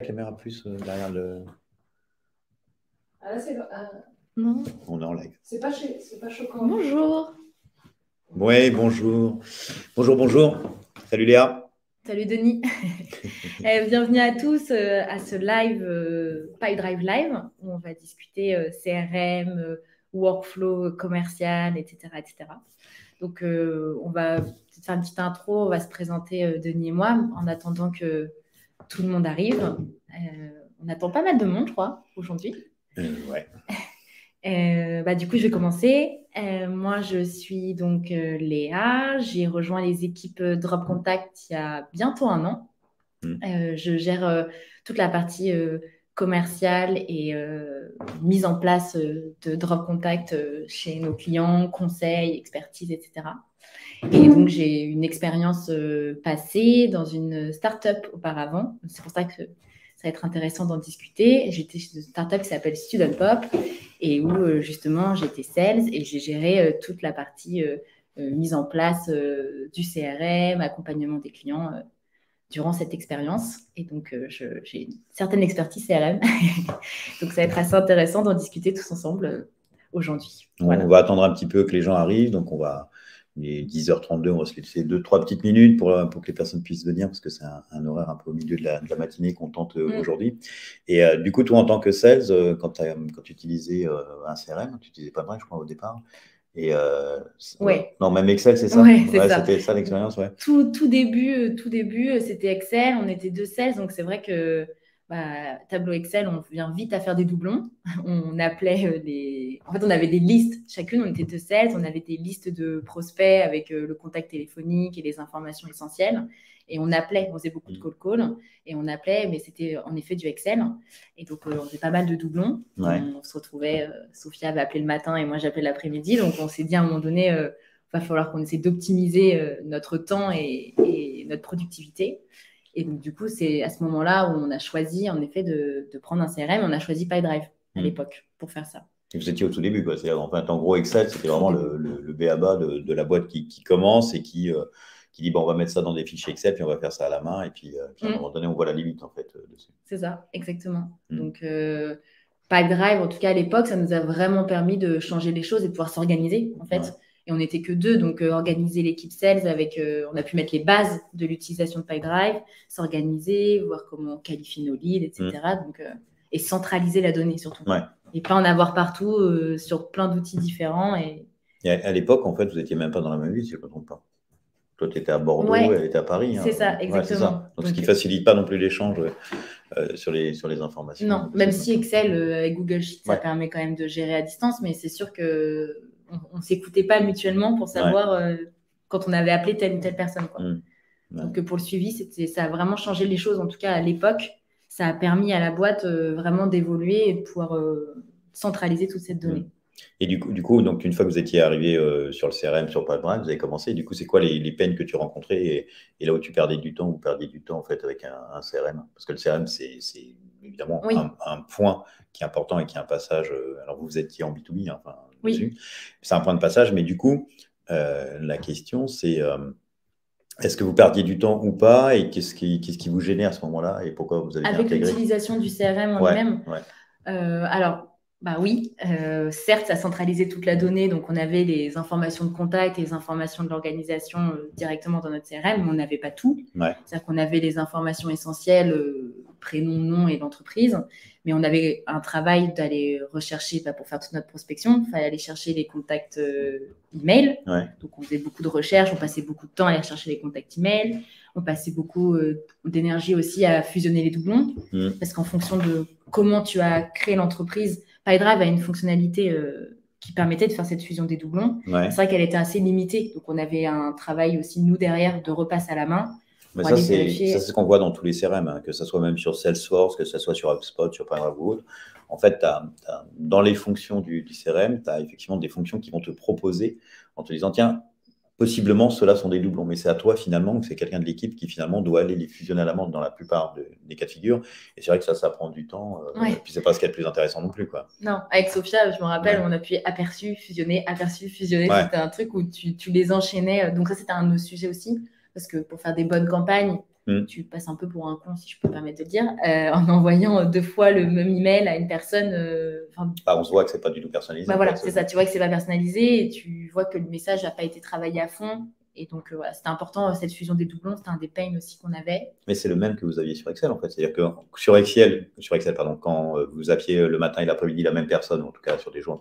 La caméra plus euh, derrière le. Ah là, c'est ah, Non. On est en live. c'est pas, c'est pas choquant. Bonjour. Oui, bonjour. Bonjour, bonjour. Salut Léa. Salut Denis. Eh, bienvenue à tous euh, à ce live euh, PyDrive Live où on va discuter euh, CRM, euh, workflow commercial, etc. etc. Donc, euh, on va peut-être faire une petite intro, on va se présenter euh, Denis et moi en attendant que tout le monde arrive. Euh, on attend pas mal de monde, je crois, aujourd'hui. Euh, ouais. Euh, bah, du coup, je vais commencer. Euh, moi, je suis donc euh, Léa. J'ai rejoint les équipes Drop Contact il y a bientôt un an. Mm. Euh, je gère toute la partie commerciale et mise en place de Drop Contact chez nos clients, conseils, expertise, etc. Et donc, j'ai une expérience euh, passée dans une start-up auparavant. C'est pour ça que ça va être intéressant d'en discuter. J'étais chez une start-up qui s'appelle Student Pop et où euh, justement j'étais sales et j'ai géré euh, toute la partie mise en place du CRM, accompagnement des clients durant cette expérience. Et donc j'ai une certaine expertise CRM. donc ça va être assez intéressant d'en discuter tous ensemble aujourd'hui. Voilà. on va attendre un petit peu que les gens arrivent. Donc, on va. Il est 10h32, on va se laisser deux, trois petites minutes pour, pour que les personnes puissent venir parce que c'est un, un horaire un peu au milieu de la, de la matinée qu'on tente euh, Mm. aujourd'hui. Et euh, du coup, toi, en tant que sales, euh, quand, tu utilisais euh, un CRM, tu utilisais pas mal, je crois, au départ. Et euh, Ouais. Non, même Excel, c'est ça? Ouais. C'était ça l'expérience, ouais. tout, tout début, euh, tout début, euh, c'était Excel. On était deux sales, donc c'est vrai que tableau Excel, on vient vite à faire des doublons. On appelait euh, des. En fait, on avait des listes. Chacune, on était deux sales. On avait des listes de prospects avec euh, le contact téléphonique et les informations essentielles. Et on appelait. On faisait beaucoup de call call et on appelait, mais c'était en effet du Excel. Et donc, euh, on faisait pas mal de doublons. Ouais. On se retrouvait. euh, Sophia avait appelé le matin et moi j'appelais l'après-midi. Donc, on s'est dit à un moment donné. euh, va falloir qu'on essaie d'optimiser euh, notre temps et, et notre productivité. Et donc, du coup, c'est à ce moment-là où on a choisi, en effet, de, de prendre un CRM. On a choisi PyDrive à Mm. l'époque pour faire ça. Et Vous étiez au tout début, quoi. C'est-à-dire, en fait, en gros, Excel, c'était vraiment le, le, le B.A.-ba de, de la boîte qui, qui commence et qui, euh, qui dit, bon, on va mettre ça dans des fichiers Excel, puis on va faire ça à la main, et puis, euh, puis à un Mm. moment donné, on voit la limite, en fait, euh, dessus. C'est ça, exactement. Mm. Donc, euh, PyDrive, en tout cas à l'époque, ça nous a vraiment permis de changer les choses et de pouvoir s'organiser, en fait. Ouais. Et on n'était que deux, donc euh, organiser l'équipe sales avec, euh, on a pu mettre les bases de l'utilisation de PyDrive, s'organiser, voir comment on qualifie nos leads, etc. Donc, euh, et centraliser la donnée surtout. Mm. Ouais. Et pas en avoir partout sur plein d'outils différents. Et... Et à, à l'époque, en fait, vous n'étiez même pas dans la même ville, si je ne me trompe pas. Toi, tu étais à Bordeaux, Ouais. elle était à Paris. hein. C'est ça, Ouais, exactement. ça. Donc, ce qui euh, facilite pas non plus l'échange euh, sur, les, sur les informations. Non, même si Excel euh, avec Google Sheets, ça permet quand même de gérer à distance, mais c'est sûr que on, ne s'écoutait pas mutuellement pour savoir euh, quand on avait appelé telle ou telle personne. Quoi. Mm. Ouais. Donc euh, pour le suivi, c'était, ça a vraiment changé les choses, en tout cas à l'époque. Ça a permis à la boîte euh, vraiment d'évoluer et de pouvoir centraliser toute cette donnée. Et du coup, du coup, donc, une fois que vous étiez arrivé euh, sur le CRM, sur PyDrive, vous avez commencé. Du coup, c'est quoi les, les peines que tu rencontrais et, et là où tu perdais du temps, vous perdiez du temps en fait avec un, un CRM Parce que le CRM, c'est c'est évidemment Oui. un, un point qui est important et qui est un passage. euh, alors, vous étiez en B2B, hein, enfin, Oui. C'est un point de passage, mais du coup, euh, la question, c'est euh, est-ce que vous perdiez du temps ou pas et qu'est-ce qui, vous gênait à ce moment-là et pourquoi vous avez Avec l'utilisation du CRM en Ouais, lui-même, ouais. Euh, alors, bah oui, euh, certes, ça centralisait toute la donnée, donc on avait les informations de contact et les informations de l'organisation euh, directement dans notre CRM, mais on n'avait pas tout. Ouais. C'est-à-dire qu'on avait les informations essentielles, euh, prénom, nom et l'entreprise, mais on avait un travail d'aller rechercher, bah, pour faire toute notre prospection, il fallait aller chercher les contacts email. Ouais. Donc on faisait beaucoup de recherches, on passait beaucoup de temps à aller chercher les contacts email, on passait beaucoup d'énergie aussi à fusionner les doublons, Mm. parce qu'en fonction de comment tu as créé l'entreprise, PyDrive a une fonctionnalité euh, qui permettait de faire cette fusion des doublons. Ouais. C'est vrai qu'elle était assez limitée, donc on avait un travail aussi, nous, derrière, de repasse à la main. Mais ça, c'est ce qu'on voit dans tous les CRM, hein, que ce soit même sur Salesforce, que ce soit sur HubSpot, sur PyDrive ou autre. En fait, dans les fonctions du, du CRM, tu as effectivement des fonctions qui vont te proposer en te disant, tiens, possiblement, ceux-là sont des doublons, mais c'est à toi finalement, que c'est quelqu'un de l'équipe qui finalement doit aller les fusionner à la main dans la plupart de- des cas de figure. Et c'est vrai que ça, ça prend du temps. euh, Ouais. Et puis c'est pas ce qu'il y a de plus intéressant non plus. Quoi. Non, avec Sophia, je me rappelle, Ouais. on appuyait aperçu, fusionner, aperçu, fusionner. Ouais. C'était un truc où tu, tu les enchaînais. Donc ça, c'était un de nos sujets aussi, parce que pour faire des bonnes campagnes, Mm. Tu passes un peu pour un con, si je peux me permettre de le dire, euh, en envoyant deux fois le même email à une personne. euh, Bah, on se voit que c'est pas du tout personnalisé. bah voilà, c'est ça. Tu vois que c'est pas personnalisé et tu vois que le message n'a pas été travaillé à fond. Et donc, euh, voilà, c'était important, euh, cette fusion des doublons, c'était un des pains aussi qu'on avait. Mais c'est le même que vous aviez sur Excel en fait. C'est-à-dire que sur Excel, sur Excel pardon, quand euh, vous appiez le matin et l'après-midi la même personne, en tout cas sur des jours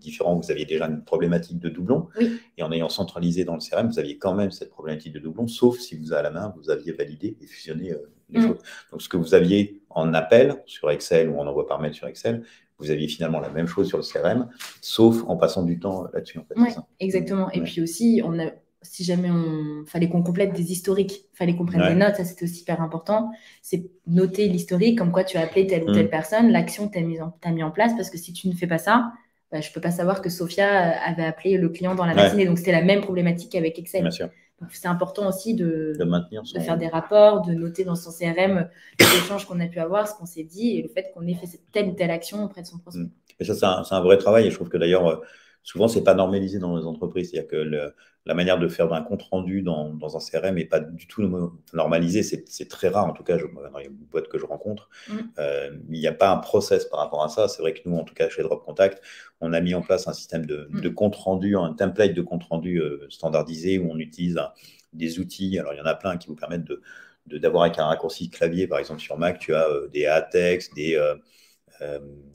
différents, vous aviez déjà une problématique de doublon. Oui. Et en ayant centralisé dans le CRM, vous aviez quand même cette problématique de doublon, sauf si vous à la main, vous aviez validé et fusionné euh, les Mm. choses. Donc ce que vous aviez en appel sur Excel ou en envoi par mail sur Excel, vous aviez finalement la même chose sur le CRM, sauf en passant du temps là-dessus en fait. Ouais, exactement. Et Ouais. puis aussi, on a, si jamais on fallait qu'on complète des historiques, fallait qu'on prenne Ouais. des notes, ça c'était aussi hyper important. C'est noter l'historique, comme quoi tu as appelé telle ou Mm. telle personne, l'action que tu as t'as mis en place, parce que si tu ne fais pas ça, bah, je peux pas savoir que Sophia euh, avait appelé le client dans la Ouais. matinée. Donc c'était la même problématique avec Excel. Bien sûr, Donc c'est important aussi de, de maintenir son... de faire des rapports, de noter dans son CRM les échanges qu'on a pu avoir, ce qu'on s'est dit et le fait qu'on ait fait telle ou telle action auprès de son prospect. Mm. Mais ça, c'est un, c'est un vrai travail et je trouve que d'ailleurs, souvent, c'est pas normalisé dans les entreprises. C'est-à-dire que le- la manière de faire un compte rendu dans, dans un CRM n'est pas du tout no- normalisée. C'est très rare, en tout cas, je, dans les boîtes que je rencontre. Mm. Euh, il n'y a pas un process par rapport à ça. C'est vrai que nous, en tout cas, chez Drop Contact, on a mis en place un système de, Mm. de compte rendu, un template de compte rendu euh, standardisé où on utilise un- des outils. Alors, il y en a plein qui vous permettent de d'avoir avec un raccourci clavier, par exemple sur Mac, tu as euh, des ATEX, des, euh,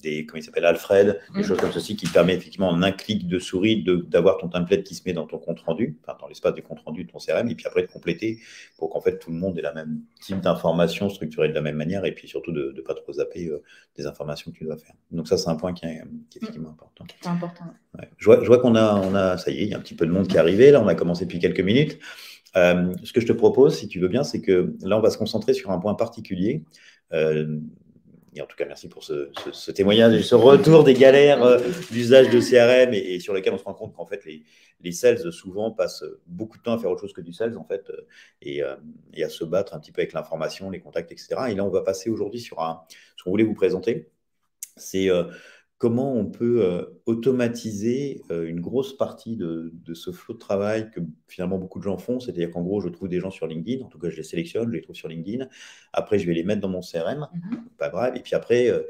des comment il s'appelle Alfred, des Mm. choses comme ceci qui permet effectivement en un clic de souris de- d'avoir ton template qui se met dans ton compte rendu, enfin dans l'espace du compte rendu de ton CRM, et puis après de compléter pour qu'en fait tout le monde ait la même type d'informations structurées de la même manière, et puis surtout de ne pas trop zapper euh, des informations que tu dois faire. Donc ça c'est un point qui est, qui est effectivement important. C'est important. Ouais. Je vois, qu'on a, on a, ça y est, il y a un petit peu de monde qui est arrivé. Là, on a commencé depuis quelques minutes. Euh, ce que je te propose, si tu veux bien, c'est que là, on va se concentrer sur un point particulier. Euh, et en tout cas, merci pour ce, témoignage et ce retour des galères euh, d'usage de CRM et, sur lesquels on se rend compte qu'en fait, les, les sales souvent passent beaucoup de temps à faire autre chose que du sales, en fait, euh, et, euh, et à se battre un petit peu avec l'information, les contacts, etc. Et là, on va passer aujourd'hui sur ce qu'on voulait vous présenter. C'est comment on peut euh, automatiser euh, une grosse partie de, de ce flot de travail que finalement beaucoup de gens font. C'est-à-dire qu'en gros, je trouve des gens sur LinkedIn, en tout cas, je les sélectionne, je les trouve sur LinkedIn. Après, je vais les mettre dans mon CRM, Mhm. pas bref. Et puis après, euh,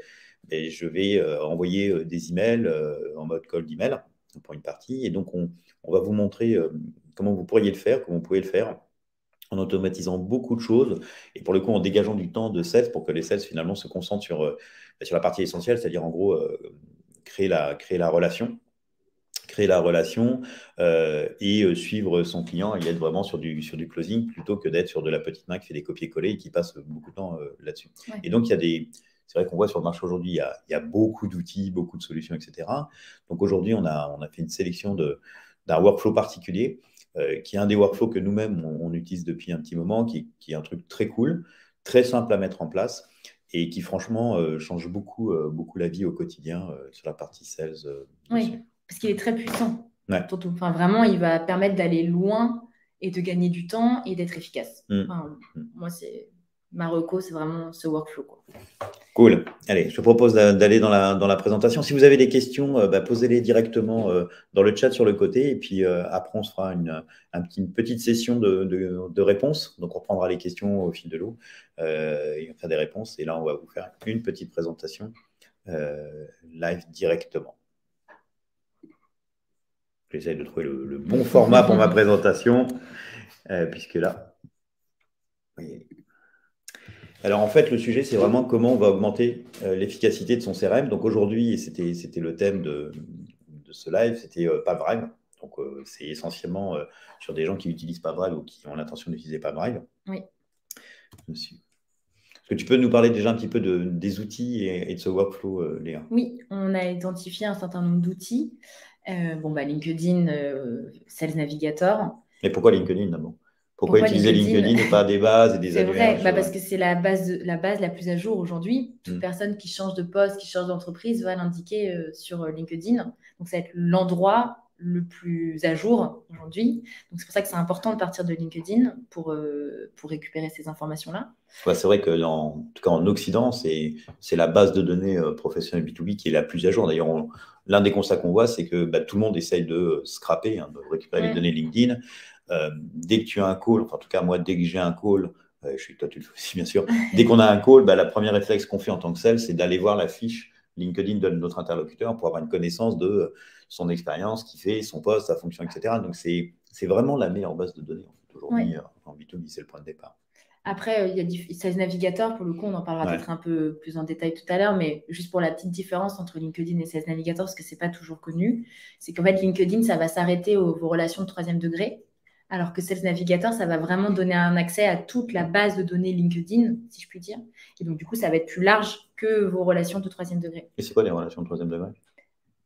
ben, je vais envoyer des emails en mode cold email pour une partie. Et donc, on, on va vous montrer comment vous pourriez le faire, comment vous pouvez le faire en automatisant beaucoup de choses et pour le coup en dégageant du temps de sales pour que les sales finalement se concentrent sur, euh, sur la partie essentielle, c'est-à-dire en gros euh, créer, la, créer la relation, créer la relation euh, et suivre son client et être vraiment sur du, sur du closing plutôt que d'être sur de la petite main qui fait des copier-coller et qui passe beaucoup de temps là-dessus. Ouais. Et donc il y a des... C'est vrai qu'on voit sur le marché aujourd'hui, il y a, il y a beaucoup d'outils, beaucoup de solutions, etc. Donc aujourd'hui, on a, on a fait une sélection d'un workflow particulier euh, qui est un des workflows que nous-mêmes, on, on utilise depuis un petit moment, qui, qui est un truc très cool, très simple à mettre en place et qui, franchement, euh, change beaucoup, euh, beaucoup la vie au quotidien sur la partie sales. Oui, parce qu'il est très puissant. Ouais. Enfin, vraiment, il va permettre d'aller loin et de gagner du temps et d'être efficace. Mm. Enfin, Mm. moi, c'est ma reco, c'est vraiment ce workflow. Cool. Allez, je te propose d'a- d'aller dans la, présentation. Si vous avez des questions, euh, bah, posez-les directement euh, dans le chat sur le côté. Et puis euh, après, on fera une, un petit- une petite session de, réponses. Donc, on reprendra les questions au fil de l'eau et on fera des réponses. Et là, on va vous faire une petite présentation live directement. J'essaie de trouver le, bon format pour ma présentation, puisque là. Alors en fait, le sujet, c'est vraiment comment on va augmenter euh, l'efficacité de son CRM. Donc aujourd'hui, et c'était c'était le thème de, de ce live, c'était euh, PaveDrive. Donc euh, c'est essentiellement sur des gens qui utilisent PaveDrive ou qui ont l'intention d'utiliser PaveDrive. Oui. Monsieur. Est-ce que tu peux nous parler déjà un petit peu de, des outils et, et de ce workflow, Léa? Oui, on a identifié un certain nombre d'outils. Euh, bon, bah, LinkedIn, euh, Sales Navigator. Et pourquoi LinkedIn d'abord? Pourquoi, Pourquoi utiliser LinkedIn LinkedIn et pas des bases et des C'est vrai, bah, parce que c'est la base, la base la plus à jour aujourd'hui. Toute Mm. personne qui change de poste, qui change d'entreprise va l'indiquer euh, sur euh, LinkedIn. Donc, ça va être l'endroit le plus à jour aujourd'hui. Donc, c'est pour ça que c'est important de partir de LinkedIn pour, euh, pour récupérer ces informations-là. Ouais, c'est vrai que dans, en tout cas en Occident, c'est la base de données euh, professionnelle B2B qui est la plus à jour. D'ailleurs, l'un des constats qu'on voit, c'est que bah, tout le monde essaye de scraper, hein, de récupérer les données LinkedIn. Euh, dès que tu as un call, enfin, en tout cas moi, dès que j'ai un call je suis toi, tu le fais aussi, bien sûr. Dès qu'on a un call, bah, la première réflexe qu'on fait en tant que sales, c'est d'aller voir la fiche LinkedIn de notre interlocuteur pour avoir une connaissance de son expérience, qui fait, son poste, sa fonction, etc. Donc, c'est vraiment la meilleure base de données aujourd'hui en B2B, c'est le point de départ. Après, euh, il y a Sales Navigator, pour le coup, on en parlera peut-être un peu plus en détail tout à l'heure, mais juste pour la petite différence entre LinkedIn et Sales Navigator, parce que ce n'est pas toujours connu, c'est qu'en fait, LinkedIn, ça va s'arrêter aux vos relations de troisième degré, alors que Sales Navigator, ça va vraiment donner un accès à toute la base de données LinkedIn, si je puis dire. Et donc, du coup, ça va être plus large que vos relations de troisième degré. Et c'est quoi les relations de troisième degré?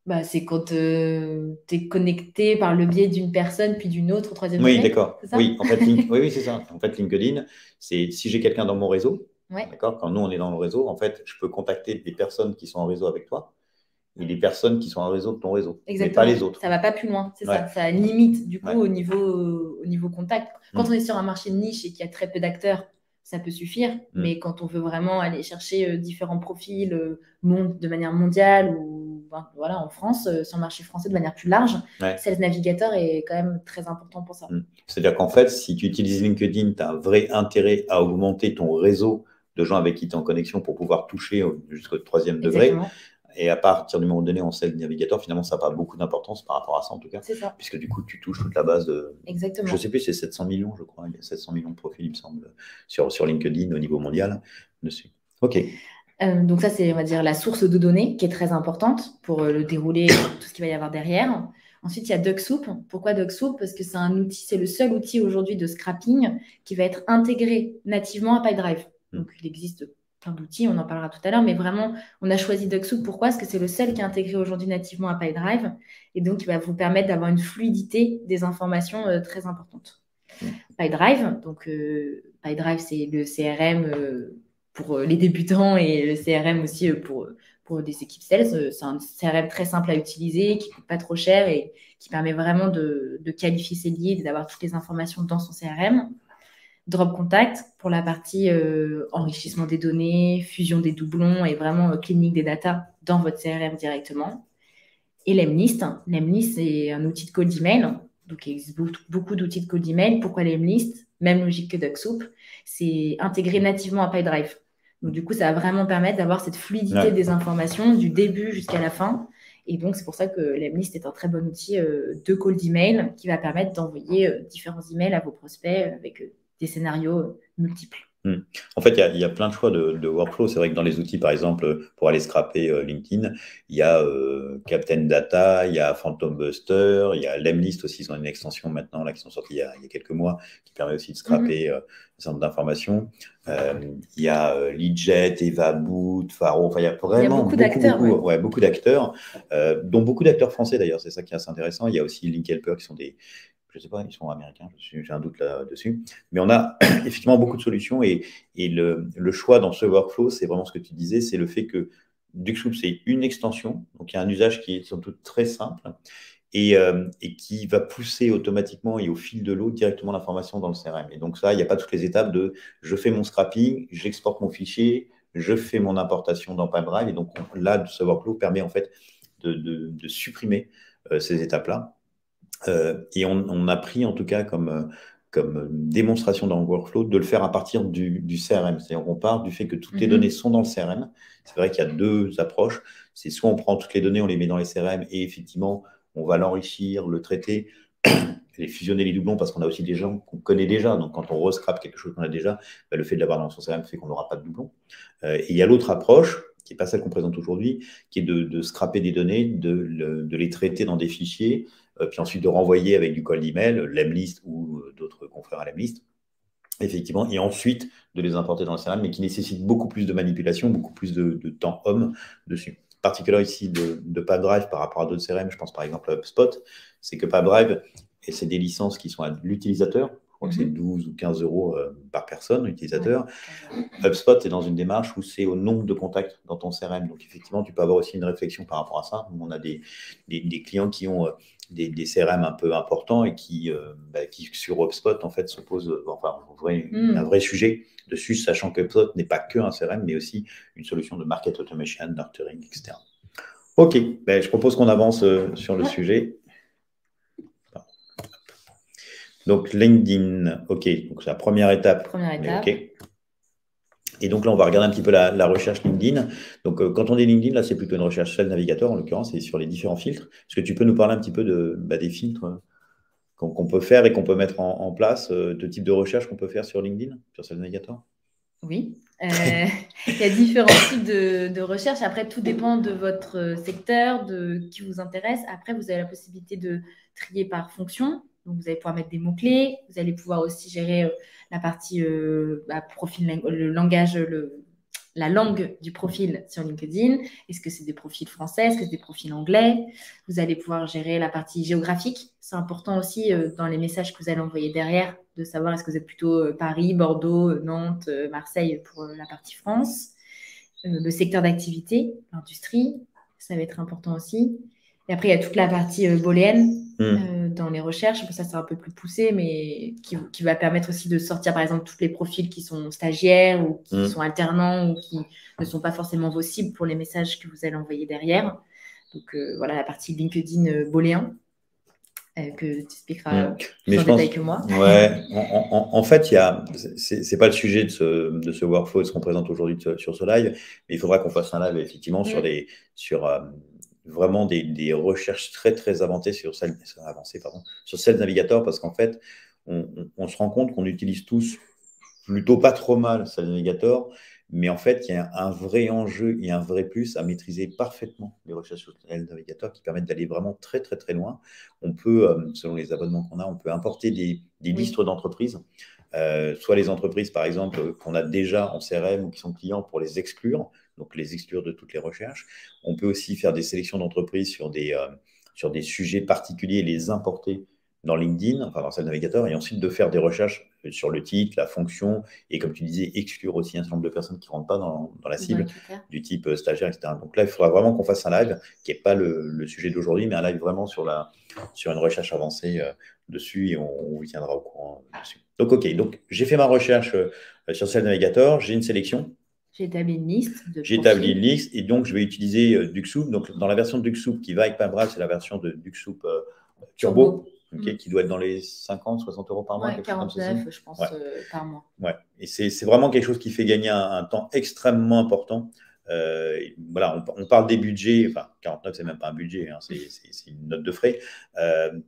Bah, c'est quand euh, tu es connecté par le biais d'une personne puis d'une autre au troisième Oui, d'accord. Oui, en fait, oui, oui c'est ça. En fait, LinkedIn, c'est si j'ai quelqu'un dans mon réseau, d'accord, quand nous on est dans le réseau, en fait, je peux contacter des personnes qui sont en réseau avec toi et des personnes qui sont en réseau de ton réseau, Exactement. mais pas les autres. Ça va pas plus loin, c'est ça. Ça limite du coup au, niveau, au niveau contact. Quand mm. on est sur un marché de niche et qu'il y a très peu d'acteurs, ça peut suffire. Mm. Mais quand on veut vraiment aller chercher euh, différents profils euh, de manière mondiale ou voilà, en France, euh, sur le marché français de manière plus large, ouais. Sales Navigator est quand même très important pour ça. Mm. C'est-à-dire qu'en fait, si tu utilises LinkedIn, tu as un vrai intérêt à augmenter ton réseau de gens avec qui tu es en connexion pour pouvoir toucher jusqu'au troisième degré. Et à partir du moment donné, en Sales Navigator, finalement, ça n'a pas beaucoup d'importance par rapport à ça, en tout cas. Ça. Puisque du coup, tu touches toute la base de. Exactement. Je ne sais plus, c'est 700 millions, je crois. Il y a 700 millions de profils, il me semble, sur, sur LinkedIn au niveau mondial dessus. OK. Euh, donc ça, c'est, on va dire, la source de données qui est très importante pour euh, le dérouler, tout ce qu'il va y avoir derrière. Ensuite, il y a DuckSoup. Pourquoi DuckSoup Parce que c'est un outil, c'est le seul outil aujourd'hui de scrapping qui va être intégré nativement à PyDrive. Hmm. Donc, il existe plein d'outils, on en parlera tout à l'heure, mais vraiment, on a choisi DuckSoup. Pourquoi? Parce que c'est le seul qui est intégré aujourd'hui nativement à PyDrive et donc il va vous permettre d'avoir une fluidité des informations euh, très importante. Hmm. PyDrive, donc PyDrive, c'est le CRM pour euh, les débutants et le CRM aussi euh, pour, pour des équipes sales. Euh, c'est un CRM très simple à utiliser, qui ne coûte pas trop cher et qui permet vraiment de, de qualifier ses leads et d'avoir toutes les informations dans son CRM. Drop Contact pour la partie enrichissement des données, fusion des doublons et vraiment clinique des datas dans votre CRM directement. Et Lemlist. Lemlist, c'est un outil de code email. Donc, il existe beaucoup d'outils de code email. Pourquoi Lemlist? Même logique que DuckSoup. C'est intégré nativement à PyDrive. Donc, du coup, ça va vraiment permettre d'avoir cette fluidité des informations du début jusqu'à la fin. Et donc, c'est pour ça que l'Emlist est un très bon outil euh, de call d'email qui va permettre d'envoyer euh, différents emails à vos prospects avec euh, des scénarios multiples. Hmm. En fait, il y, a plein de choix de, workflow. C'est vrai que dans les outils, par exemple, pour aller scraper euh, LinkedIn, il y a euh, Captain Data, il y a Phantom Buster, il y a Lemlist aussi, ils ont une extension maintenant là, qui sont sortis il y, a, quelques mois, qui permet aussi de scraper mhm. euh, un certain nombre d'informations. il y a Leadjet, EvaBoot, Faro, enfin, il y a vraiment beaucoup, d'acteurs, ouais. beaucoup d'acteurs, dont beaucoup d'acteurs français d'ailleurs, c'est ça qui est assez intéressant. Il y a aussi Link Helper qui sont des, je ne sais pas, ils sont américains, j'ai un doute là-dessus. Mais on a effectivement beaucoup de solutions et, le, choix dans ce workflow, c'est vraiment ce que tu disais, c'est le fait que DuckSoup, c'est une extension, donc il y a un usage qui est surtout très simple et, euh, qui va pousser automatiquement et au fil de l'eau directement l'information dans le CRM. Et donc ça, il n'y a pas toutes les étapes de je fais mon scrapping, j'exporte mon fichier, je fais mon importation dans PipeDrive. Et donc là, ce workflow permet en fait de, supprimer euh, ces étapes-là et on, a pris en tout cas comme, euh, comme démonstration dans le workflow de le faire à partir du, CRM. C'est-à-dire qu'on part du fait que toutes les mhm. données sont dans le CRM. C'est vrai qu'il y a deux approches. C'est soit on prend toutes les données, on les met dans les CRM et effectivement, on va l'enrichir, le traiter, les fusionner les doublons parce qu'on a aussi des gens qu'on connaît déjà. Donc quand on rescrape quelque chose qu'on a déjà, bah, le fait de l'avoir dans son CRM fait qu'on n'aura pas de doublons. Euh, et il y a l'autre approche qui n'est pas celle qu'on présente aujourd'hui, qui est de, de scraper des données, de, de, les traiter dans des fichiers, euh, puis ensuite de renvoyer avec du call d'email, Lemlist ou euh, d'autres confrères à Lemlist, effectivement, et ensuite de les importer dans le CRM, mais qui nécessite beaucoup plus de manipulation, beaucoup plus de, temps homme dessus. Particulier ici de, de PubDrive par rapport à d'autres CRM, je pense par exemple à HubSpot, c'est que PubDrive, et c'est des licences qui sont à l'utilisateur, crois que c'est 12 mhm. ou 15 euros euh, par personne, utilisateur. HubSpot est dans une démarche où c'est au nombre de contacts dans ton CRM. Donc, effectivement, tu peux avoir aussi une réflexion par rapport à ça. On a des, des clients qui ont des, CRM un peu importants et qui, euh, bah, qui sur HubSpot, en fait, se posent euh, enfin, hmm. un vrai sujet dessus, sachant que HubSpot n'est pas que un CRM, mais aussi une solution de market automation, nurturing, etc. OK, ben, je propose qu'on avance euh, sur le sujet. Donc LinkedIn, ok, donc c'est la première étape. Première étape. Et donc là, on va regarder un petit peu la, recherche LinkedIn. Donc euh, quand on dit LinkedIn, là, c'est plutôt une recherche seul navigateur, en l'occurrence, et sur les différents filtres. Est-ce que tu peux nous parler un petit peu de, bah, des filtres euh, qu'on peut faire et qu'on peut mettre en, place, euh, de type de recherche qu'on peut faire sur LinkedIn, sur Sales Navigator Oui. il y a différents types de, de, recherche. Après, tout dépend de votre secteur, de qui vous intéresse. Après, vous avez la possibilité de trier par fonction. Donc, vous allez pouvoir mettre des mots-clés. Vous allez pouvoir aussi gérer euh, la partie euh, bah, profil, le langage, le, la langue du profil sur LinkedIn. Est-ce que c'est des profils français? Est-ce que c'est des profils anglais? Vous allez pouvoir gérer la partie géographique. C'est important aussi euh, dans les messages que vous allez envoyer derrière de savoir est-ce que vous êtes plutôt Paris, Bordeaux, Nantes, Marseille pour la partie France. le secteur d'activité, l'industrie, ça va être important aussi. Et après, il y a toute la partie booléenne hmm dans les recherches. Ça, c'est un peu plus poussé, mais qui, va permettre aussi de sortir, par exemple, tous les profils qui sont stagiaires ou qui mm. sont alternants ou qui ne sont pas forcément vos cibles pour les messages que vous allez envoyer derrière. Donc, euh, voilà la partie LinkedIn euh, booléen. Euh, que tu expliqueras mm. plus en détail que moi. Ouais, en, fait, il y a, c'est pas le sujet de ce, de ce workflow, de ce qu'on présente aujourd'hui sur ce live, mais il faudra qu'on fasse un live effectivement sur les, sur vraiment des, recherches très très avancées sur celle, avancées, pardon, sur Sales Navigator parce qu'en fait, on, se rend compte qu'on utilise tous plutôt pas trop mal Sales Navigator, mais en fait, il y a un vrai enjeu et un vrai plus à maîtriser parfaitement les recherches sur Sales Navigator qui permettent d'aller vraiment très très très loin. On peut, euh, selon les abonnements qu'on a, on peut importer des, listes d'entreprises. Euh, soit les entreprises, par exemple, qu'on a déjà en CRM ou qui sont clients pour les exclure, donc les exclure de toutes les recherches. On peut aussi faire des sélections d'entreprises sur, des euh, sur des sujets particuliers et les importer dans LinkedIn, enfin dans le navigateur, et ensuite de faire des recherches sur le titre, la fonction, et comme tu disais, exclure aussi un certain nombre de personnes qui ne rentrent pas dans, dans la cible, du type euh, stagiaire, etc. Donc là, il faudra vraiment qu'on fasse un live, qui n'est pas le, le sujet d'aujourd'hui, mais un live vraiment sur, la, sur une recherche avancée euh, dessus, et on, vous tiendra au courant dessus. Donc, OK, donc j'ai fait ma recherche sur Sales Navigator, j'ai une sélection, j'ai établi une liste. J'ai établi une liste et donc je vais utiliser euh, DuckSoup. Donc dans la version de DuckSoup qui va avec Pabral, c'est la version de DuckSoup euh, Turbo, mm. qui doit être dans les 50, 60 euros par mois. Ouais, 49, je pense, euh, par mois. Ouais. Et c'est vraiment quelque chose qui fait gagner un, temps extrêmement important. voilà, on, parle des budgets, enfin 49 c'est même pas un budget, hein, c'est une note de frais,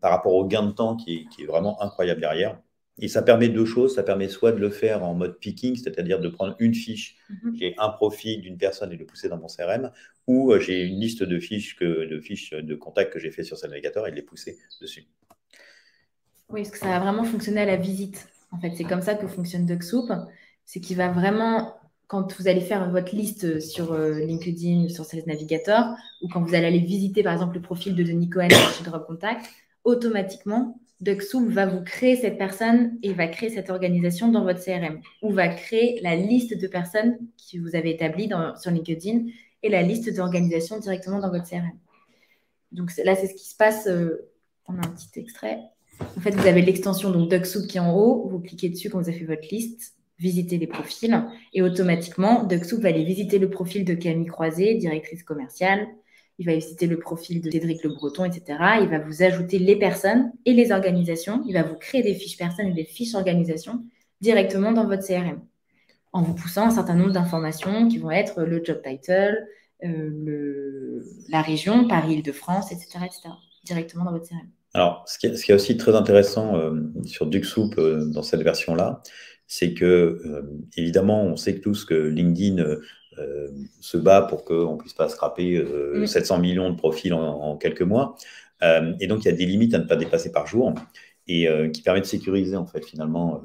par rapport au gain de temps qui est, qui est vraiment incroyable derrière. Et ça permet deux choses. Ça permet soit de le faire en mode picking, c'est-à-dire de prendre une fiche, mhm. j'ai un profil d'une personne et de le pousser dans mon CRM, ou euh, j'ai une liste de fiches, que, de fiches de contacts que j'ai fait sur ce navigateur et de les pousser dessus. Oui, parce que ça va vraiment fonctionner à la visite. En fait, c'est comme ça que fonctionne DuckSoup. C'est qu'il va vraiment, quand vous allez faire votre liste sur euh, LinkedIn, sur Sales Navigator, ou quand vous allez aller visiter par exemple le profil de Denis Cohen chez Drop Contact, automatiquement, DuckSoup va vous créer cette personne et va créer cette organisation dans votre CRM ou va créer la liste de personnes que vous avez établies sur LinkedIn et la liste d'organisation directement dans votre CRM. Donc là, c'est ce qui se passe. Euh, on a un petit extrait. En fait, vous avez l'extension DuckSoup qui est en haut. Vous cliquez dessus quand vous avez fait votre liste, visitez les profils et automatiquement, DuckSoup va aller visiter le profil de Camille Croisé, directrice commerciale, il va visiter le profil de Cédric Le Breton, etc. Il va vous ajouter les personnes et les organisations. Il va vous créer des fiches personnes et des fiches organisations directement dans votre CRM en vous poussant un certain nombre d'informations qui vont être le job title, euh, la région, Paris-Île-de-France, etc., etc., directement dans votre CRM. Alors, ce qui, est, aussi très intéressant euh, sur DuckSoup euh, dans cette version-là, c'est que, évidemment, on sait tous que LinkedIn euh, se bat pour qu'on ne puisse pas scraper 700 euh, millions de profils en, quelques mois. Euh, et donc, il y a des limites à ne pas dépasser par jour et qui permet de sécuriser, en fait, finalement,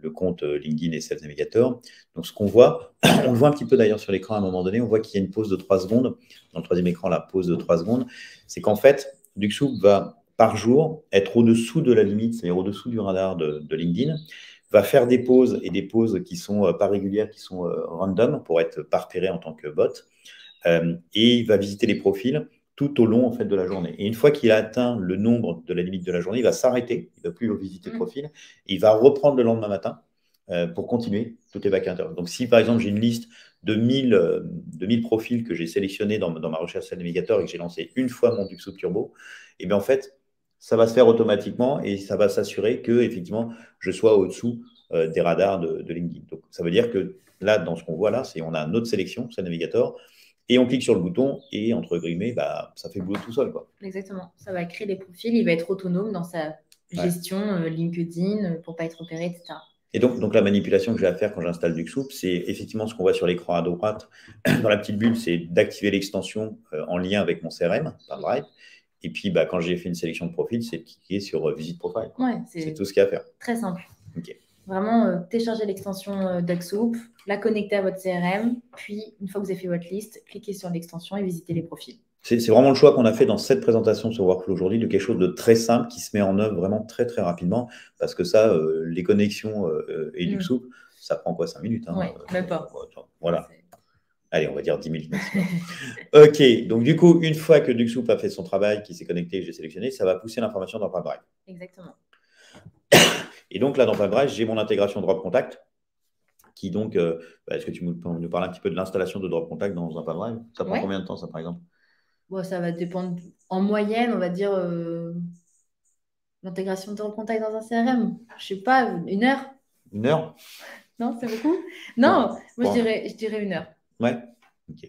le compte LinkedIn et Sales Navigator. Donc, ce qu'on voit, on le voit un petit peu d'ailleurs sur l'écran à un moment donné, on voit qu'il y a une pause de 3 secondes. Dans le troisième écran, la pause de 3 secondes, c'est qu'en fait, DuxSoup va par jour être au-dessous de la limite, c'est-à-dire au-dessous du radar de, de LinkedIn va faire des pauses et des pauses qui sont euh, pas régulières, qui sont euh, random pour être pas repéré en tant que bot. Euh, et il va visiter les profils tout au long en fait de la journée. Et une fois qu'il a atteint le nombre de la limite de la journée, il va s'arrêter, il ne va plus visiter le mmh. profil, et il va reprendre le lendemain matin pour continuer toutes les back Donc si par exemple j'ai une liste de 1000, de 1000 profils que j'ai sélectionnés dans, ma recherche Navigator et que j'ai lancé une fois mon Duxo Turbo, et eh bien en fait, ça va se faire automatiquement et ça va s'assurer que effectivement je sois au-dessous euh, des radars de, LinkedIn. Donc ça veut dire que là, dans ce qu'on voit là, c'est on a une autre sélection, c'est Navigator, et on clique sur le bouton et entre guillemets, bah, ça fait le boulot tout seul. Quoi. Exactement. Ça va créer des profils, il va être autonome dans sa gestion euh, LinkedIn euh, pour pas être opéré, etc. Et donc, donc la manipulation que j'ai à faire quand j'installe Duxoup, c'est effectivement ce qu'on voit sur l'écran à droite, dans la petite bulle, c'est d'activer l'extension en lien avec mon CRM par Drive. Et puis, bah, quand j'ai fait une sélection de profils, c'est de cliquer sur Visite Profile. Ouais, c'est tout ce qu'il y a à faire. Très simple. Vraiment, euh, télécharger l'extension euh, DuckSoup, la connecter à votre CRM, puis une fois que vous avez fait votre liste, cliquez sur l'extension et visitez les profils. C'est vraiment le choix qu'on a fait dans cette présentation sur Workflow aujourd'hui, de quelque chose de très simple qui se met en œuvre vraiment très très rapidement, parce que ça, euh, les connexions et du mm. ça prend quoi 5 minutes hein, Oui, même pas. voilà. Allez, on va dire 10 minutes. ok, donc du coup, une fois que Duxoup a fait son travail, qui s'est connecté, j'ai sélectionné, ça va pousser l'information dans Drive. Exactement. Et donc là, dans Drive, j'ai mon intégration Drop Contact, qui donc, euh, bah, est-ce que tu peux nous parler un petit peu de l'installation de Drop Contact dans un Drive Ça prend combien de temps, ça, par exemple? Bon, Ça va dépendre. En moyenne, on va dire euh, l'intégration de Drop Contact dans un CRM. Je ne sais pas, une heure? Une heure? Non, c'est beaucoup? Non, moi, je, dirais, je dirais une heure. Ouais, ok.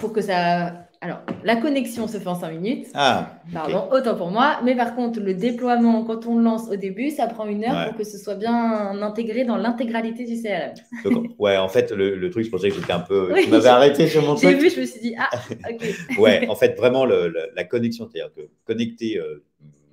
Pour que ça alors, la connexion se fait en 5 minutes. Ah. Pardon, autant pour moi. Mais par contre, le déploiement, quand on le lance au début, ça prend une heure pour que ce soit bien intégré dans l'intégralité du CRM. ouais, en fait, le, truc, je pensais que j'étais un peu. tu m'avais arrêté sur mon truc. J'ai vu, je me suis dit, ah, ok. ouais, en fait, vraiment, la connexion, c'est-à-dire que connecter. Euh,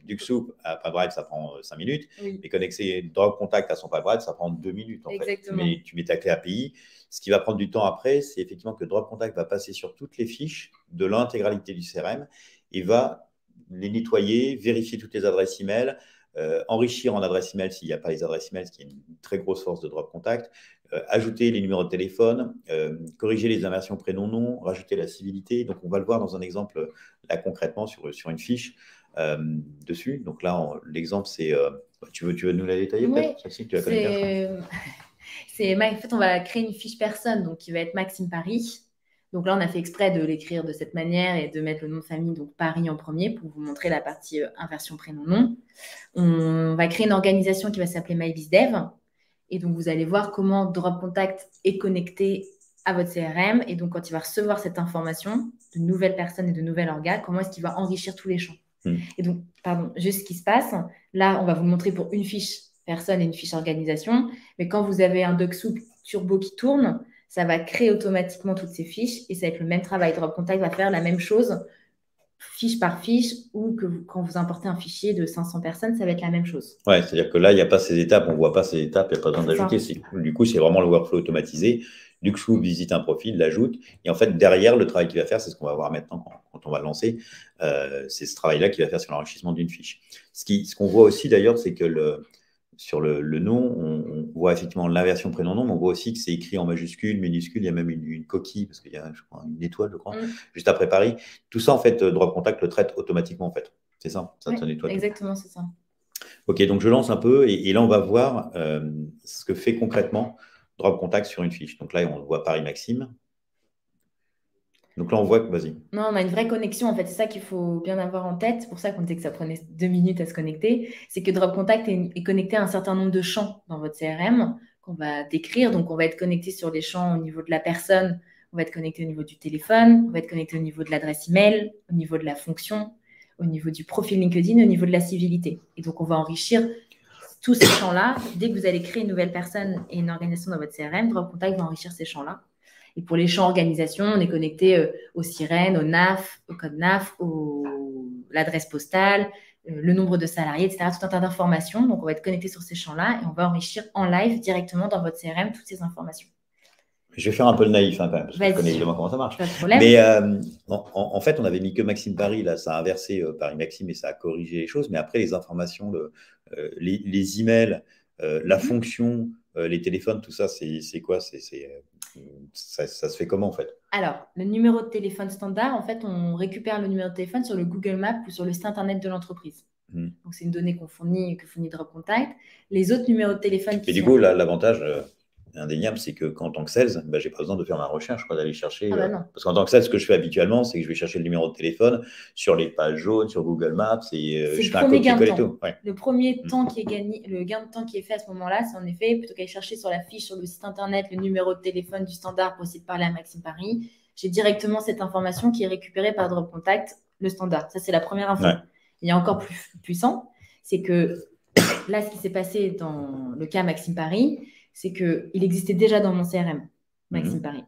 Duxoup à Pipedrive, ça prend 5 euh, minutes. Mais connecter Drop Contact à son Pipedrive, ça prend 2 minutes. En Exactement. Mais tu mets ta clé API. Ce qui va prendre du temps après, c'est effectivement que Drop Contact va passer sur toutes les fiches de l'intégralité du CRM et va les nettoyer, vérifier toutes les adresses email, euh, enrichir en adresse email s'il n'y a pas les adresses email, ce qui est une très grosse force de Drop Contact, euh, ajouter les numéros de téléphone, corriger les inversions prénom-nom, rajouter la civilité. Donc, on va le voir dans un exemple là concrètement sur, sur une fiche. Euh, dessus. Donc là, l'exemple, c'est. Euh, tu, veux, tu veux nous la détailler peut-être C'est, en fait, on va créer une fiche personne donc qui va être Maxime Paris. Donc là, on a fait exprès de l'écrire de cette manière et de mettre le nom de famille, donc Paris en premier, pour vous montrer la partie euh, inversion prénom-nom. On va créer une organisation qui va s'appeler MyBizDev. Et donc, vous allez voir comment Drop Contact est connecté à votre CRM. Et donc, quand il va recevoir cette information de nouvelles personnes et de nouvelles organes, comment est-ce qu'il va enrichir tous les champs? Hmm. Et donc, pardon, juste ce qui se passe. Là, on va vous montrer pour une fiche personne et une fiche organisation. Mais quand vous avez un DocSoup Turbo qui tourne, ça va créer automatiquement toutes ces fiches et ça va être le même travail. Drop Contact va faire la même chose fiche par fiche ou que quand vous importez un fichier de 500 personnes, ça va être la même chose. Ouais, c'est-à-dire que là, il n'y a pas ces étapes, on ne voit pas ces étapes, il n'y a pas besoin d'ajouter. Du coup, c'est vraiment le workflow automatisé. Duxou visite un profil, l'ajoute. Et en fait, derrière, le travail qu'il va faire, c'est ce qu'on va voir maintenant quand, on va lancer. Euh, c'est ce travail-là qu'il va faire sur l'enrichissement d'une fiche. Ce qu'on ce qu'on voit aussi d'ailleurs, c'est que le, sur le, nom, on, voit effectivement l'inversion prénom-nom, mais on voit aussi que c'est écrit en majuscule, minuscule, il y a même une, coquille, parce qu'il y a je crois, une étoile, je crois, mm. juste après Paris. Tout ça, en fait, Drop Contact le traite automatiquement, en fait. C'est ça, ça nettoie. Exactement, c'est ça. Ok, donc je lance un peu, et, là, on va voir euh, ce que fait concrètement drop contact sur une fiche. Donc là, on voit Paris Maxime. Donc là, on voit que, vas-y. Non, on a une vraie connexion, en fait. C'est ça qu'il faut bien avoir en tête. C'est pour ça qu'on disait que ça prenait deux minutes à se connecter. C'est que Drop Contact est, connecté à un certain nombre de champs dans votre CRM qu'on va décrire. Donc, on va être connecté sur les champs au niveau de la personne, on va être connecté au niveau du téléphone, on va être connecté au niveau de l'adresse email, au niveau de la fonction, au niveau du profil LinkedIn, au niveau de la civilité. Et donc, on va enrichir tous ces champs-là, dès que vous allez créer une nouvelle personne et une organisation dans votre CRM, Drop Contact va enrichir ces champs-là. Et pour les champs organisation, on est connecté euh, aux sirènes, au NAF, au code NAF, au l'adresse postale, euh, le nombre de salariés, etc. Tout un tas d'informations. Donc, on va être connecté sur ces champs-là et on va enrichir en live directement dans votre CRM toutes ces informations. Je vais faire un peu le naïf hein, quand même, parce que je connais évidemment comment ça marche. Mais euh, en, fait, on avait mis que Maxime Paris, là, ça a inversé Paris Maxime et ça a corrigé les choses. Mais après, les informations, le, euh, les, emails, la mhm. fonction, les téléphones, tout ça, c'est quoi? C'est ça, se fait comment en fait? Alors, le numéro de téléphone standard, en fait, on récupère le numéro de téléphone sur le Google Maps ou sur le site internet de l'entreprise. Mhm. Donc, c'est une donnée qu'on fournit, que fournit Drop Contact. Les autres numéros de téléphone. Et du coup, l'avantage, indéniable, c'est que qu'en tant que sales, bah, j'ai pas besoin de faire ma recherche, d'aller chercher. Ah bah euh, parce qu'en tant que sales, ce que je fais habituellement, c'est que je vais chercher le numéro de téléphone sur les pages jaunes, sur Google Maps, et euh, je fais un gain de temps. tout. Ouais. Le premier Mm. temps qui est gagné, le gain de temps qui est fait à ce moment-là, c'est en effet, plutôt qu'aller chercher sur la fiche, sur le site internet, le numéro de téléphone du standard pour essayer de parler à Maxime Paris, j'ai directement cette information qui est récupérée par Drop Contact, le standard. Ça, c'est la première info. Ouais. Il y a encore plus puissant, c'est que là, ce qui s'est passé dans le cas Maxime Paris, c'est qu'il existait déjà dans mon CRM, Maxime Mhm. Paris.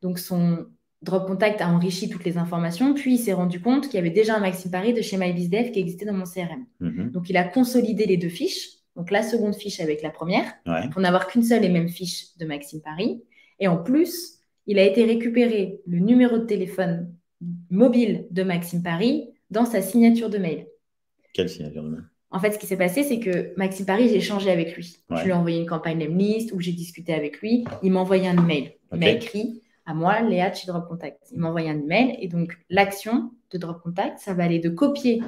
Donc, son Drop Contact a enrichi toutes les informations, puis il s'est rendu compte qu'il y avait déjà un Maxime Paris de chez MyBizDev qui existait dans mon CRM. Mhm. Donc, il a consolidé les deux fiches, donc la seconde fiche avec la première, Ouais. pour n'avoir qu'une seule et même fiche de Maxime Paris. Et en plus, il a été récupérer le numéro de téléphone mobile de Maxime Paris dans sa signature de mail. Quelle signature de mail? En fait, ce qui s'est passé, c'est que Maxime Paris, j'ai échangé avec lui. Ouais. Je lui ai envoyé une campagne Lemlist où j'ai discuté avec lui. Il m'a envoyé un email. Il m'a écrit à moi, Léa chez Drop Contact. Il m'a envoyé un email. Et donc, l'action de Drop Contact, ça va aller de copier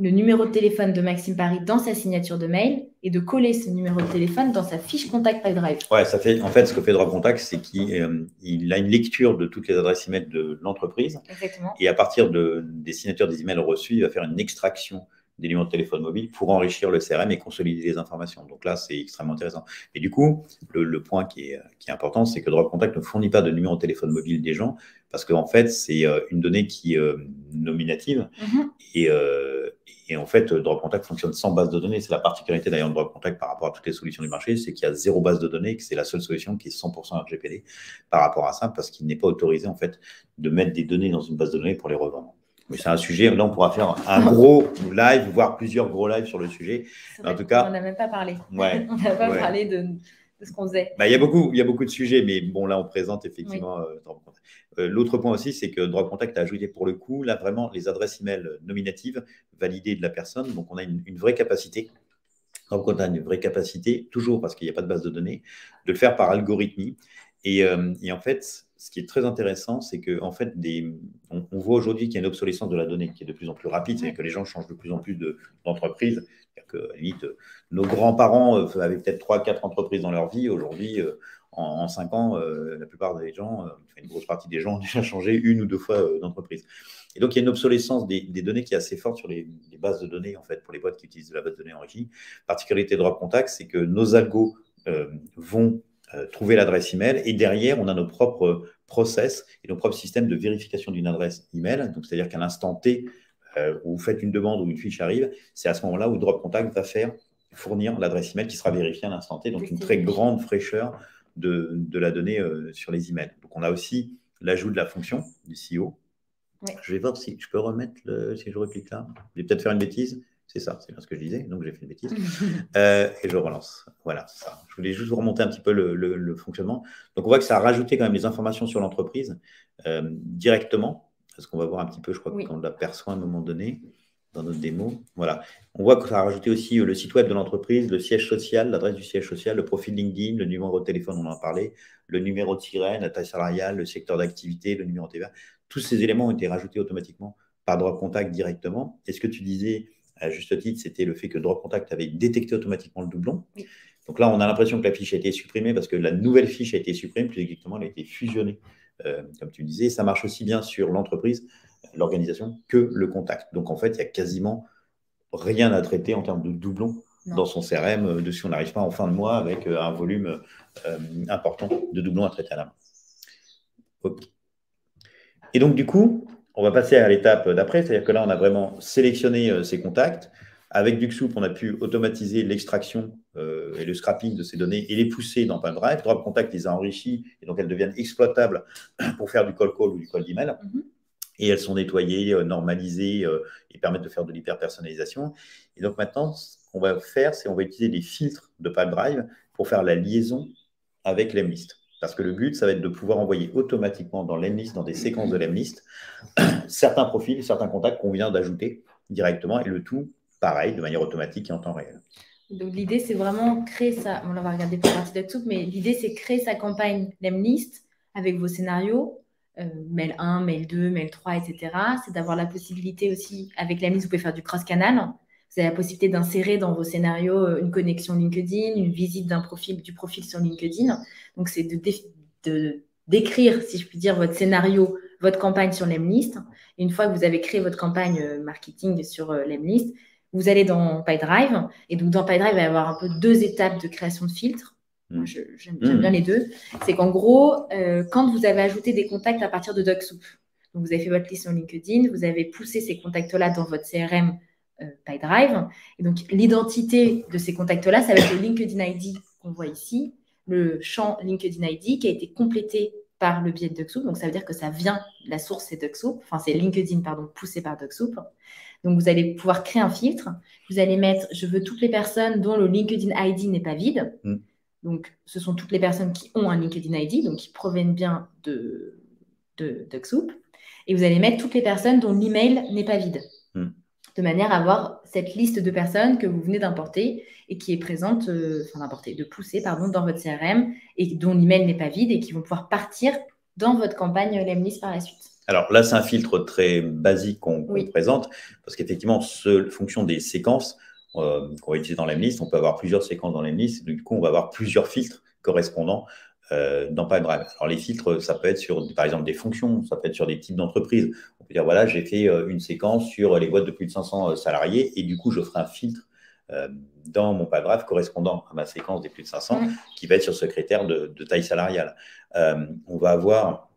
le numéro de téléphone de Maxime Paris dans sa signature de mail et de coller ce numéro de téléphone dans sa fiche Contact Pipedrive. Ouais, ça fait, en fait, ce que fait Drop Contact, c'est qu'il euh, il a une lecture de toutes les adresses email de l'entreprise Exactement. et à partir de, des signatures des emails reçus, il va faire une extraction des numéros de téléphone mobile pour enrichir le CRM et consolider les informations. Donc là, c'est extrêmement intéressant. Et du coup, le, le point qui est, qui est important, c'est que Drop Contact ne fournit pas de numéro de téléphone mobile des gens parce qu'en fait, c'est euh, une donnée qui est euh, nominative Mhm. et, euh, et en fait, Drop Contact fonctionne sans base de données. C'est la particularité d'ailleurs de Drop Contact par rapport à toutes les solutions du marché, c'est qu'il y a zéro base de données, et que c'est la seule solution qui est 100% RGPD par rapport à ça, parce qu'il n'est pas autorisé en fait de mettre des données dans une base de données pour les revendre. Mais c'est un sujet, là on pourra faire un gros live, voire plusieurs gros lives sur le sujet. En tout cas- n'en a même pas parlé. Ouais, on n'a pas ouais. parlé de, de ce qu'on faisait. Bah, il, y a beaucoup, il y a beaucoup de sujets, mais bon, là, on présente effectivement euh, Drop Contact. Euh, L'autre point aussi, c'est que Drop Contact a ajouté pour le coup, là, vraiment, les adresses email nominatives validées de la personne. Donc, on a une, une vraie capacité. Drop Contact a une vraie capacité, toujours parce qu'il n'y a pas de base de données, de le faire par algorithmie. Et, euh, et en fait, ce qui est très intéressant, c'est que en fait, des, on, on voit aujourd'hui qu'il y a une obsolescence de la donnée qui est de plus en plus rapide, c'est-à-dire que les gens changent de plus en plus de- d'entreprises. C'est-à-dire que, limite, nos grands-parents euh, avaient peut-être trois, quatre entreprises dans leur vie. Aujourd'hui, euh, en, en cinq ans, euh, la plupart des gens, une grosse partie des gens ont déjà changé une ou deux fois d'entreprise. Et donc, il y a une obsolescence des, des données qui est assez forte sur les, les bases de données, en fait, pour les boîtes qui utilisent de la base de données enrichie. Particularité de Drop Contact, c'est que nos algos vont euh, trouver l'adresse email et derrière, on a nos propres process et nos propres systèmes de vérification d'une adresse email. Donc, c'est-à-dire qu'à l'instant T, euh, où vous faites une demande ou une fiche arrive, c'est à ce moment-là où Drop Contact va faire fournir l'adresse email qui sera vérifiée à l'instant T. Donc, une très grande fraîcheur de, de la donnée euh, sur les emails. Donc, on a aussi l'ajout de la fonction du CEO. Je vais voir si je peux remettre le, si je reclique là. Je vais peut-être faire une bêtise. C'est ça, c'est bien ce que je disais. Donc, j'ai fait une bêtise. Euh, et je relance. Voilà, c'est ça. Je voulais juste vous remonter un petit peu le, le- le fonctionnement. Donc, on voit que ça a rajouté quand même les informations sur l'entreprise euh, directement, parce qu'on va voir un petit peu, je crois Oui. qu'on l'aperçoit à un moment donné dans notre démo. Voilà. On voit que ça a rajouté aussi euh, le site web de l'entreprise, le siège social, l'adresse du siège social, le profil LinkedIn, le numéro de téléphone, on en a parlé, le numéro de sirène, la taille salariale, le secteur d'activité, le numéro TVA. Tous ces éléments ont été rajoutés automatiquement par Drop Contact directement. Et ce que tu disais à juste titre, c'était le fait que Drop Contact avait détecté automatiquement le doublon. Oui. Donc là, on a l'impression que la fiche a été supprimée parce que la nouvelle fiche a été supprimée, plus exactement, elle a été fusionnée, euh, comme tu disais. Ça marche aussi bien sur l'entreprise, l'organisation, que le contact. Donc en fait, il y a quasiment rien à traiter en termes de doublon Non. dans son CRM euh, dessus. On n'arrive pas en fin de mois avec euh, un volume euh, important de doublons à traiter à la main. Ok. Et donc, du coup, on va passer à l'étape d'après, c'est-à-dire que là, on a vraiment sélectionné euh, ces contacts. Avec Duxoup, on a pu automatiser l'extraction euh, et le scrapping de ces données et les pousser dans PineDrive. Drop Contact les a enrichies et donc elles deviennent exploitables pour faire du call call ou du call d'email. Mhm. Et elles sont nettoyées, euh, normalisées euh, et permettent de faire de l'hyper-personnalisation. Et donc maintenant, ce qu'on va faire, c'est on va utiliser des filtres de PipeDrive pour faire la liaison avec l'Emlist. Parce que le but, ça va être de pouvoir envoyer automatiquement dans l'Emlist, dans des séquences de l'Emlist, certains profils, certains contacts qu'on vient d'ajouter directement, et le tout, pareil, de manière automatique et en temps réel. Donc l'idée, c'est vraiment créer ça. On va regarder pour partie de tout, mais l'idée, c'est créer sa campagne Lemlist avec vos scénarios, euh, mail 1, mail 2, mail 3, etc. C'est d'avoir la possibilité aussi, avec Lemlist, vous pouvez faire du cross-canal. Vous avez la possibilité d'insérer dans vos scénarios euh, une connexion LinkedIn, une visite d'un profil, du profil sur LinkedIn. Donc, c'est de, d'écrire, si je puis dire, votre scénario, votre campagne sur Lemlist. Une fois que vous avez créé votre campagne euh, marketing sur euh, Lemlist, vous allez dans PyDrive. Et donc, dans PyDrive, il va y avoir un peu deux étapes de création de filtres. Mm. J'aime mm. bien les deux. C'est qu'en gros, quand vous avez ajouté des contacts à partir de DocSoup, donc vous avez fait votre liste sur LinkedIn, vous avez poussé ces contacts-là dans votre CRM PyDrive. Et donc, l'identité de ces contacts-là, ça va être le LinkedIn ID qu'on voit ici, le champ LinkedIn ID qui a été complété par le biais de DuckSoup. Donc, ça veut dire que ça vient, la source c'est DuckSoup, enfin, c'est LinkedIn, pardon, poussé par DuckSoup. Donc, vous allez pouvoir créer un filtre. Vous allez mettre, je veux toutes les personnes dont le LinkedIn ID n'est pas vide. Mm. Donc, ce sont toutes les personnes qui ont un LinkedIn ID, donc qui proviennent bien de, de DuckSoup. Et vous allez mettre toutes les personnes dont l'email n'est pas vide. De manière à avoir cette liste de personnes que vous venez d'importer et qui est présente, euh, enfin d'importer, de pousser pardon, dans votre CRM et dont l'email n'est pas vide et qui vont pouvoir partir dans votre campagne Lemlist par la suite. Alors là, c'est un filtre très basique qu'on présente parce qu'effectivement, en fonction des séquences euh, qu'on va utiliser dans Lemlist, on peut avoir plusieurs séquences dans Lemlist. Du coup, on va avoir plusieurs filtres correspondant euh, dans Pipedrive. Alors les filtres, ça peut être sur, par exemple, des fonctions, ça peut être sur des types d'entreprises. On peut dire, voilà, j'ai fait euh, une séquence sur les boîtes de plus de 500 euh, salariés et du coup, je ferai un filtre dans mon Pipedrive correspondant à ma séquence des plus de 500 qui va être sur ce critère de, taille salariale. on va avoir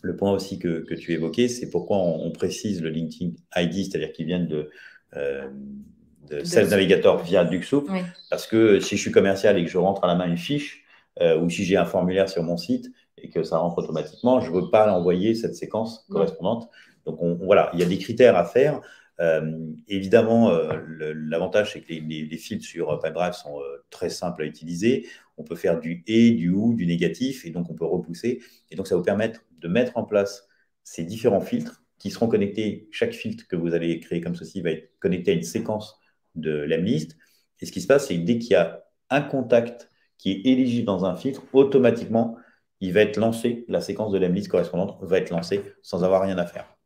le point aussi que, que tu évoquais, c'est pourquoi on, précise le LinkedIn ID, c'est-à-dire qu'il vient de, de Sales Navigator via Duxoup, parce que si je suis commercial et que je rentre à la main une fiche, euh, ou si j'ai un formulaire sur mon site et que ça rentre automatiquement, je ne veux pas envoyer cette séquence correspondante. Donc voilà, il y a des critères à faire. Euh, évidemment, euh, l'avantage, c'est que les, filtres sur PipeDrive sont très simples à utiliser. On peut faire du et, du ou, du négatif, et donc on peut repousser. Et donc ça va vous permettre de mettre en place ces différents filtres qui seront connectés. Chaque filtre que vous allez créer comme ceci va être connecté à une séquence de l'emlist. Et ce qui se passe, c'est que dès qu'il y a un contact qui est éligible dans un filtre, automatiquement, il va être lancé, la séquence de l'emlist correspondante va être lancée sans avoir rien à faire.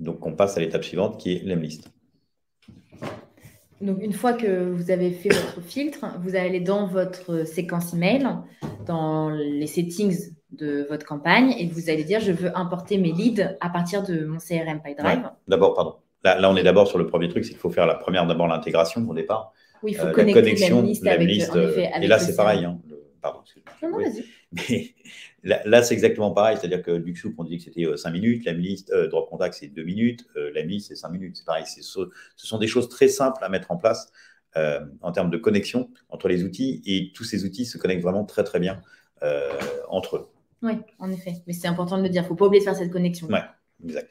Donc, on passe à l'étape suivante qui est l'emlist. Donc, une fois que vous avez fait votre filtre, vous allez dans votre séquence email, dans les settings de votre campagne, et vous allez dire je veux importer mes leads à partir de mon CRM PyDrive. D'abord, pardon. Là, là, on est d'abord sur le premier truc, c'est qu'il faut faire la première d'abord l'intégration au départ. Oui, il faut euh, connecter la connexion, liste avec, et là, c'est pareil. Hein, pardon, non, non, Mais là, c'est exactement pareil. C'est-à-dire que Duxoup, on dit que c'était 5 euh, minutes. La liste, euh, Drop Contact, c'est 2 minutes. la liste, c'est 5 minutes. C'est pareil. Ce, sont des choses très simples à mettre en place en termes de connexion entre les outils. Et tous ces outils se connectent vraiment très, très bien entre eux. Oui, en effet. Mais c'est important de le dire. Il ne faut pas oublier de faire cette connexion. Oui, exact.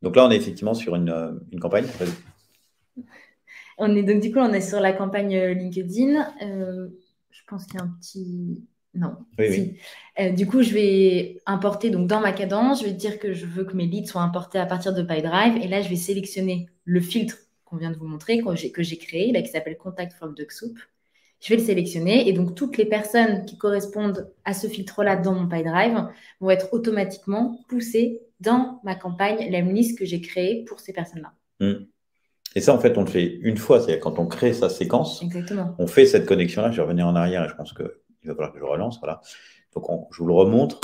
Donc là, on est effectivement sur une, une campagne. On est donc du coup, on est sur la campagne euh, LinkedIn. Euh, je pense qu'il y a un petit. Non. Oui, euh, du coup, je vais importer donc dans ma cadence. Je vais dire que je veux que mes leads soient importés à partir de PyDrive. Et là, je vais sélectionner le filtre qu'on vient de vous montrer, que j'ai créé, là, qui s'appelle Contact from DuckSoup. Je vais le sélectionner et donc toutes les personnes qui correspondent à ce filtre-là dans mon PyDrive vont être automatiquement poussées dans ma campagne Lemlist que j'ai créée pour ces personnes-là. Hmm. Et ça, en fait, on le fait une fois, c'est-à-dire quand on crée sa séquence, Exactement. on fait cette connexion-là. Je vais revenir en arrière et je pense qu'il va falloir que je relance. Voilà. Donc, je vous le remontre.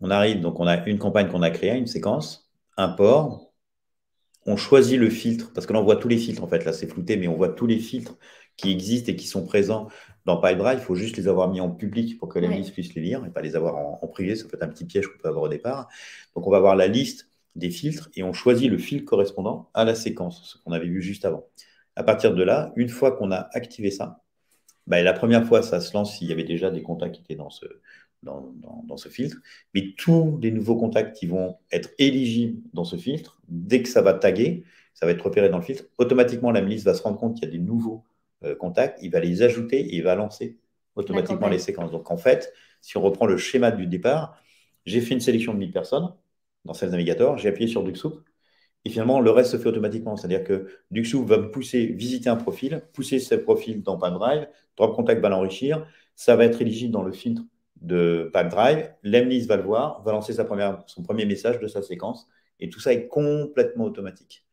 on arrive, donc on a une campagne qu'on a créée, une séquence, un port. On choisit le filtre, parce que là, on voit tous les filtres, en fait. Là, c'est flouté, mais on voit tous les filtres qui existent et qui sont présents dans PipeDrive. Il faut juste les avoir mis en public pour que les ouais. puissent les lire et pas les avoir en, en privé. Ça peut être un petit piège qu'on peut avoir au départ. Donc, on va avoir la liste des filtres et on choisit le filtre correspondant à la séquence, ce qu'on avait vu juste avant. À partir de là, une fois qu'on a activé ça, bah, la première fois, ça se lance s'il y avait déjà des contacts qui étaient dans ce, dans, dans, ce filtre. Mais tous les nouveaux contacts qui vont être éligibles dans ce filtre, dès que ça va taguer, ça va être repéré dans le filtre, automatiquement la milice va se rendre compte qu'il y a des nouveaux euh, contacts, il va les ajouter et il va lancer automatiquement les séquences. Donc en fait, si on reprend le schéma du départ, j'ai fait une sélection de 1000 personnes, dans Sales Navigator, j'ai appuyé sur DuxSoup, et finalement, le reste se fait automatiquement. C'est-à-dire que DuxSoup va me pousser, visiter un profil, pousser ce profil dans PipeDrive, Drop Contact va l'enrichir, ça va être éligible dans le filtre de PipeDrive, l'Emlist va le voir, va lancer sa première, son premier message de sa séquence, et tout ça est complètement automatique.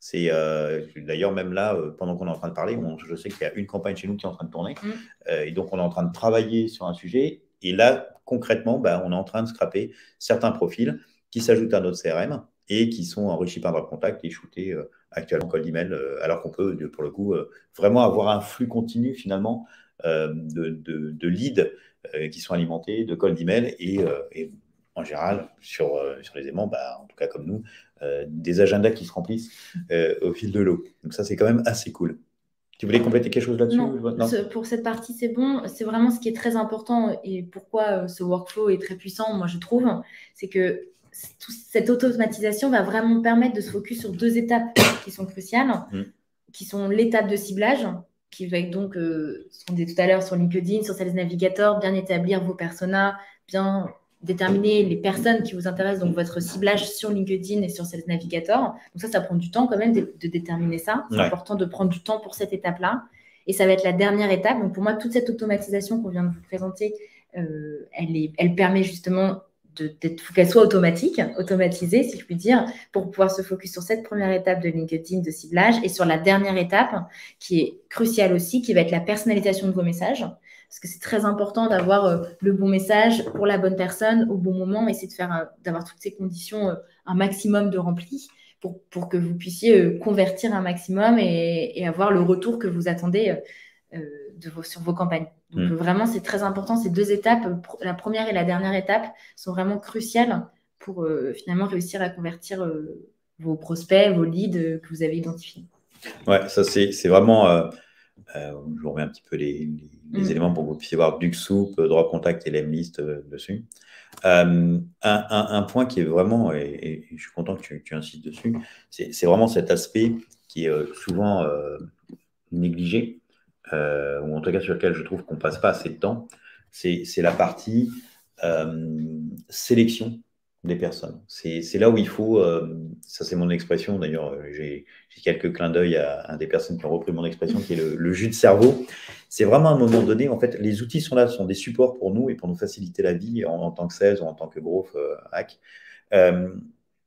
C'est euh, d'ailleurs même là, euh, pendant qu'on est en train de parler, je sais qu'il y a une campagne chez nous qui est en train de tourner, mm. et donc on est en train de travailler sur un sujet. Et là, concrètement, bah, on est en train de scraper certains profils qui s'ajoutent à notre CRM et qui sont enrichis par notre contact et shootés actuellement cold email, alors qu'on peut, pour le coup, vraiment avoir un flux continu finalement de, de, leads qui sont alimentés de cold email et, et en général, sur, euh, sur les aimants, bah, en tout cas comme nous, euh, des agendas qui se remplissent euh, au fil de l'eau. Donc ça, c'est quand même assez cool. Tu voulais compléter quelque chose là-dessus non, pour cette partie, c'est bon. C'est vraiment ce qui est très important et pourquoi ce workflow est très puissant, moi je trouve, c'est que cette automatisation va vraiment permettre de se focus sur deux étapes qui sont cruciales, mmh. qui sont l'étape de ciblage, qui va être donc, ce qu'on disait tout à l'heure sur LinkedIn, sur Sales Navigator, bien établir vos personas, bien déterminer les personnes qui vous intéressent, donc votre ciblage sur LinkedIn et sur Sales Navigator. Donc ça, ça prend du temps quand même de, déterminer ça. C'est important de prendre du temps pour cette étape-là. Et ça va être la dernière étape. Donc pour moi, toute cette automatisation qu'on vient de vous présenter, euh, elle, est, elle permet justement qu'elle soit automatique, automatisée, si je puis dire, pour pouvoir se focus sur cette première étape de LinkedIn de ciblage et sur la dernière étape qui est cruciale aussi, qui va être la personnalisation de vos messages. Parce que c'est très important d'avoir euh, le bon message pour la bonne personne au bon moment, essayer de faire euh, d'avoir toutes ces conditions euh, un maximum de rempli pour, pour que vous puissiez convertir un maximum et, avoir le retour que vous attendez de vos, sur vos campagnes. Donc mm. vraiment, c'est très important. Ces deux étapes, la première et la dernière étape, sont vraiment cruciales pour finalement réussir à convertir vos prospects, vos leads que vous avez identifiés. Ouais, ça c'est vraiment euh, je vous remets un petit peu les, mm. éléments pour que vous puissiez voir Duke Soup, euh, droit contact et l'emlist euh, dessus. un, point qui est vraiment, et, je suis content que tu, insistes dessus, c'est vraiment cet aspect qui est souvent négligé, ou en tout cas sur lequel je trouve qu'on passe pas assez de temps, c'est la partie sélection des personnes. C'est là où il faut, euh, ça c'est mon expression, d'ailleurs euh, j'ai quelques clins d'œil à, un des personnes qui ont repris mon expression, qui est le, jus de cerveau. C'est vraiment à un moment donné, en fait, les outils sont là, sont des supports pour nous et pour nous faciliter la vie en, tant que sales ou en tant que euh, hack.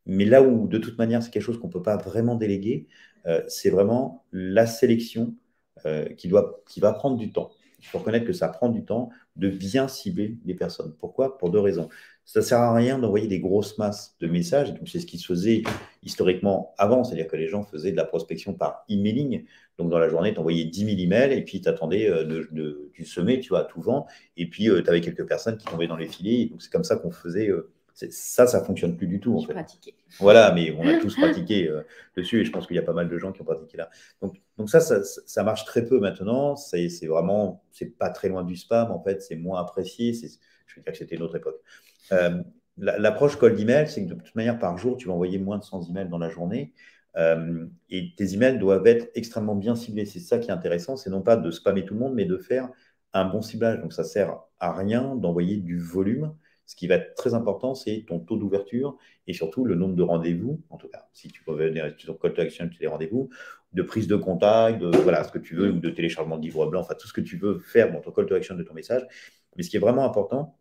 mais là où, de toute manière, c'est quelque chose qu'on ne peut pas vraiment déléguer, c'est vraiment la sélection qui, doit, qui va prendre du temps. Il faut reconnaître que ça prend du temps de bien cibler les personnes. Pourquoi? Pour deux raisons. Ça ne sert à rien d'envoyer des grosses masses de messages. Donc, c'est ce qui se faisait historiquement avant, c'est-à-dire que les gens faisaient de la prospection par emailing. Donc, dans la journée, tu envoyais 10 000 emails et puis tu attendais euh, de, du semer, tu vois, à tout vent. Et puis, euh, tu avais quelques personnes qui tombaient dans les filets. Donc, c'est comme ça qu'on faisait. Euh, ça, ça fonctionne plus du tout. En fait. Voilà, mais on a tous pratiqué dessus et je pense qu'il y a pas mal de gens qui ont pratiqué là. Donc, donc ça, ça, marche très peu maintenant. C'est vraiment, c'est pas très loin du spam en fait. C'est moins apprécié. Je veux dire que c'était une autre époque. Euh, l'approche cold email, c'est que de toute manière, par jour, tu vas envoyer moins de 100 emails dans la journée. Euh, et tes emails doivent être extrêmement bien ciblés. C'est ça qui est intéressant, c'est non pas de spammer tout le monde, mais de faire un bon ciblage. Donc ça sert à rien d'envoyer du volume. Ce qui va être très important, c'est ton taux d'ouverture et surtout le nombre de rendez-vous, en tout cas, si tu peux venir sur Call to Action, tu des rendez-vous, de prise de contact, de voilà, ce que tu veux, ou de téléchargement de livre blanc, enfin tout ce que tu veux faire dans ton Call to Action de ton message. Mais ce qui est vraiment important,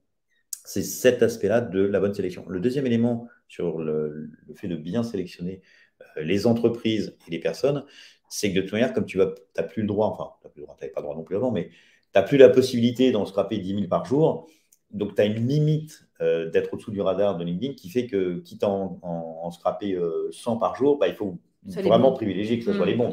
c'est cet aspect-là de la bonne sélection. Le deuxième élément sur le, fait de bien sélectionner euh, les entreprises et les personnes, c'est que de toute manière, comme tu n'as plus le droit, enfin, tu n'avais pas le droit non plus avant, mais tu n'as plus la possibilité d'en scraper 10 000 par jour. Donc, tu as une limite euh, d'être au-dessous du radar de LinkedIn qui fait que, quitte à en, en, scraper 100 euh, par jour, bah, il faut vraiment privilégier que ce soit les mmh, bons.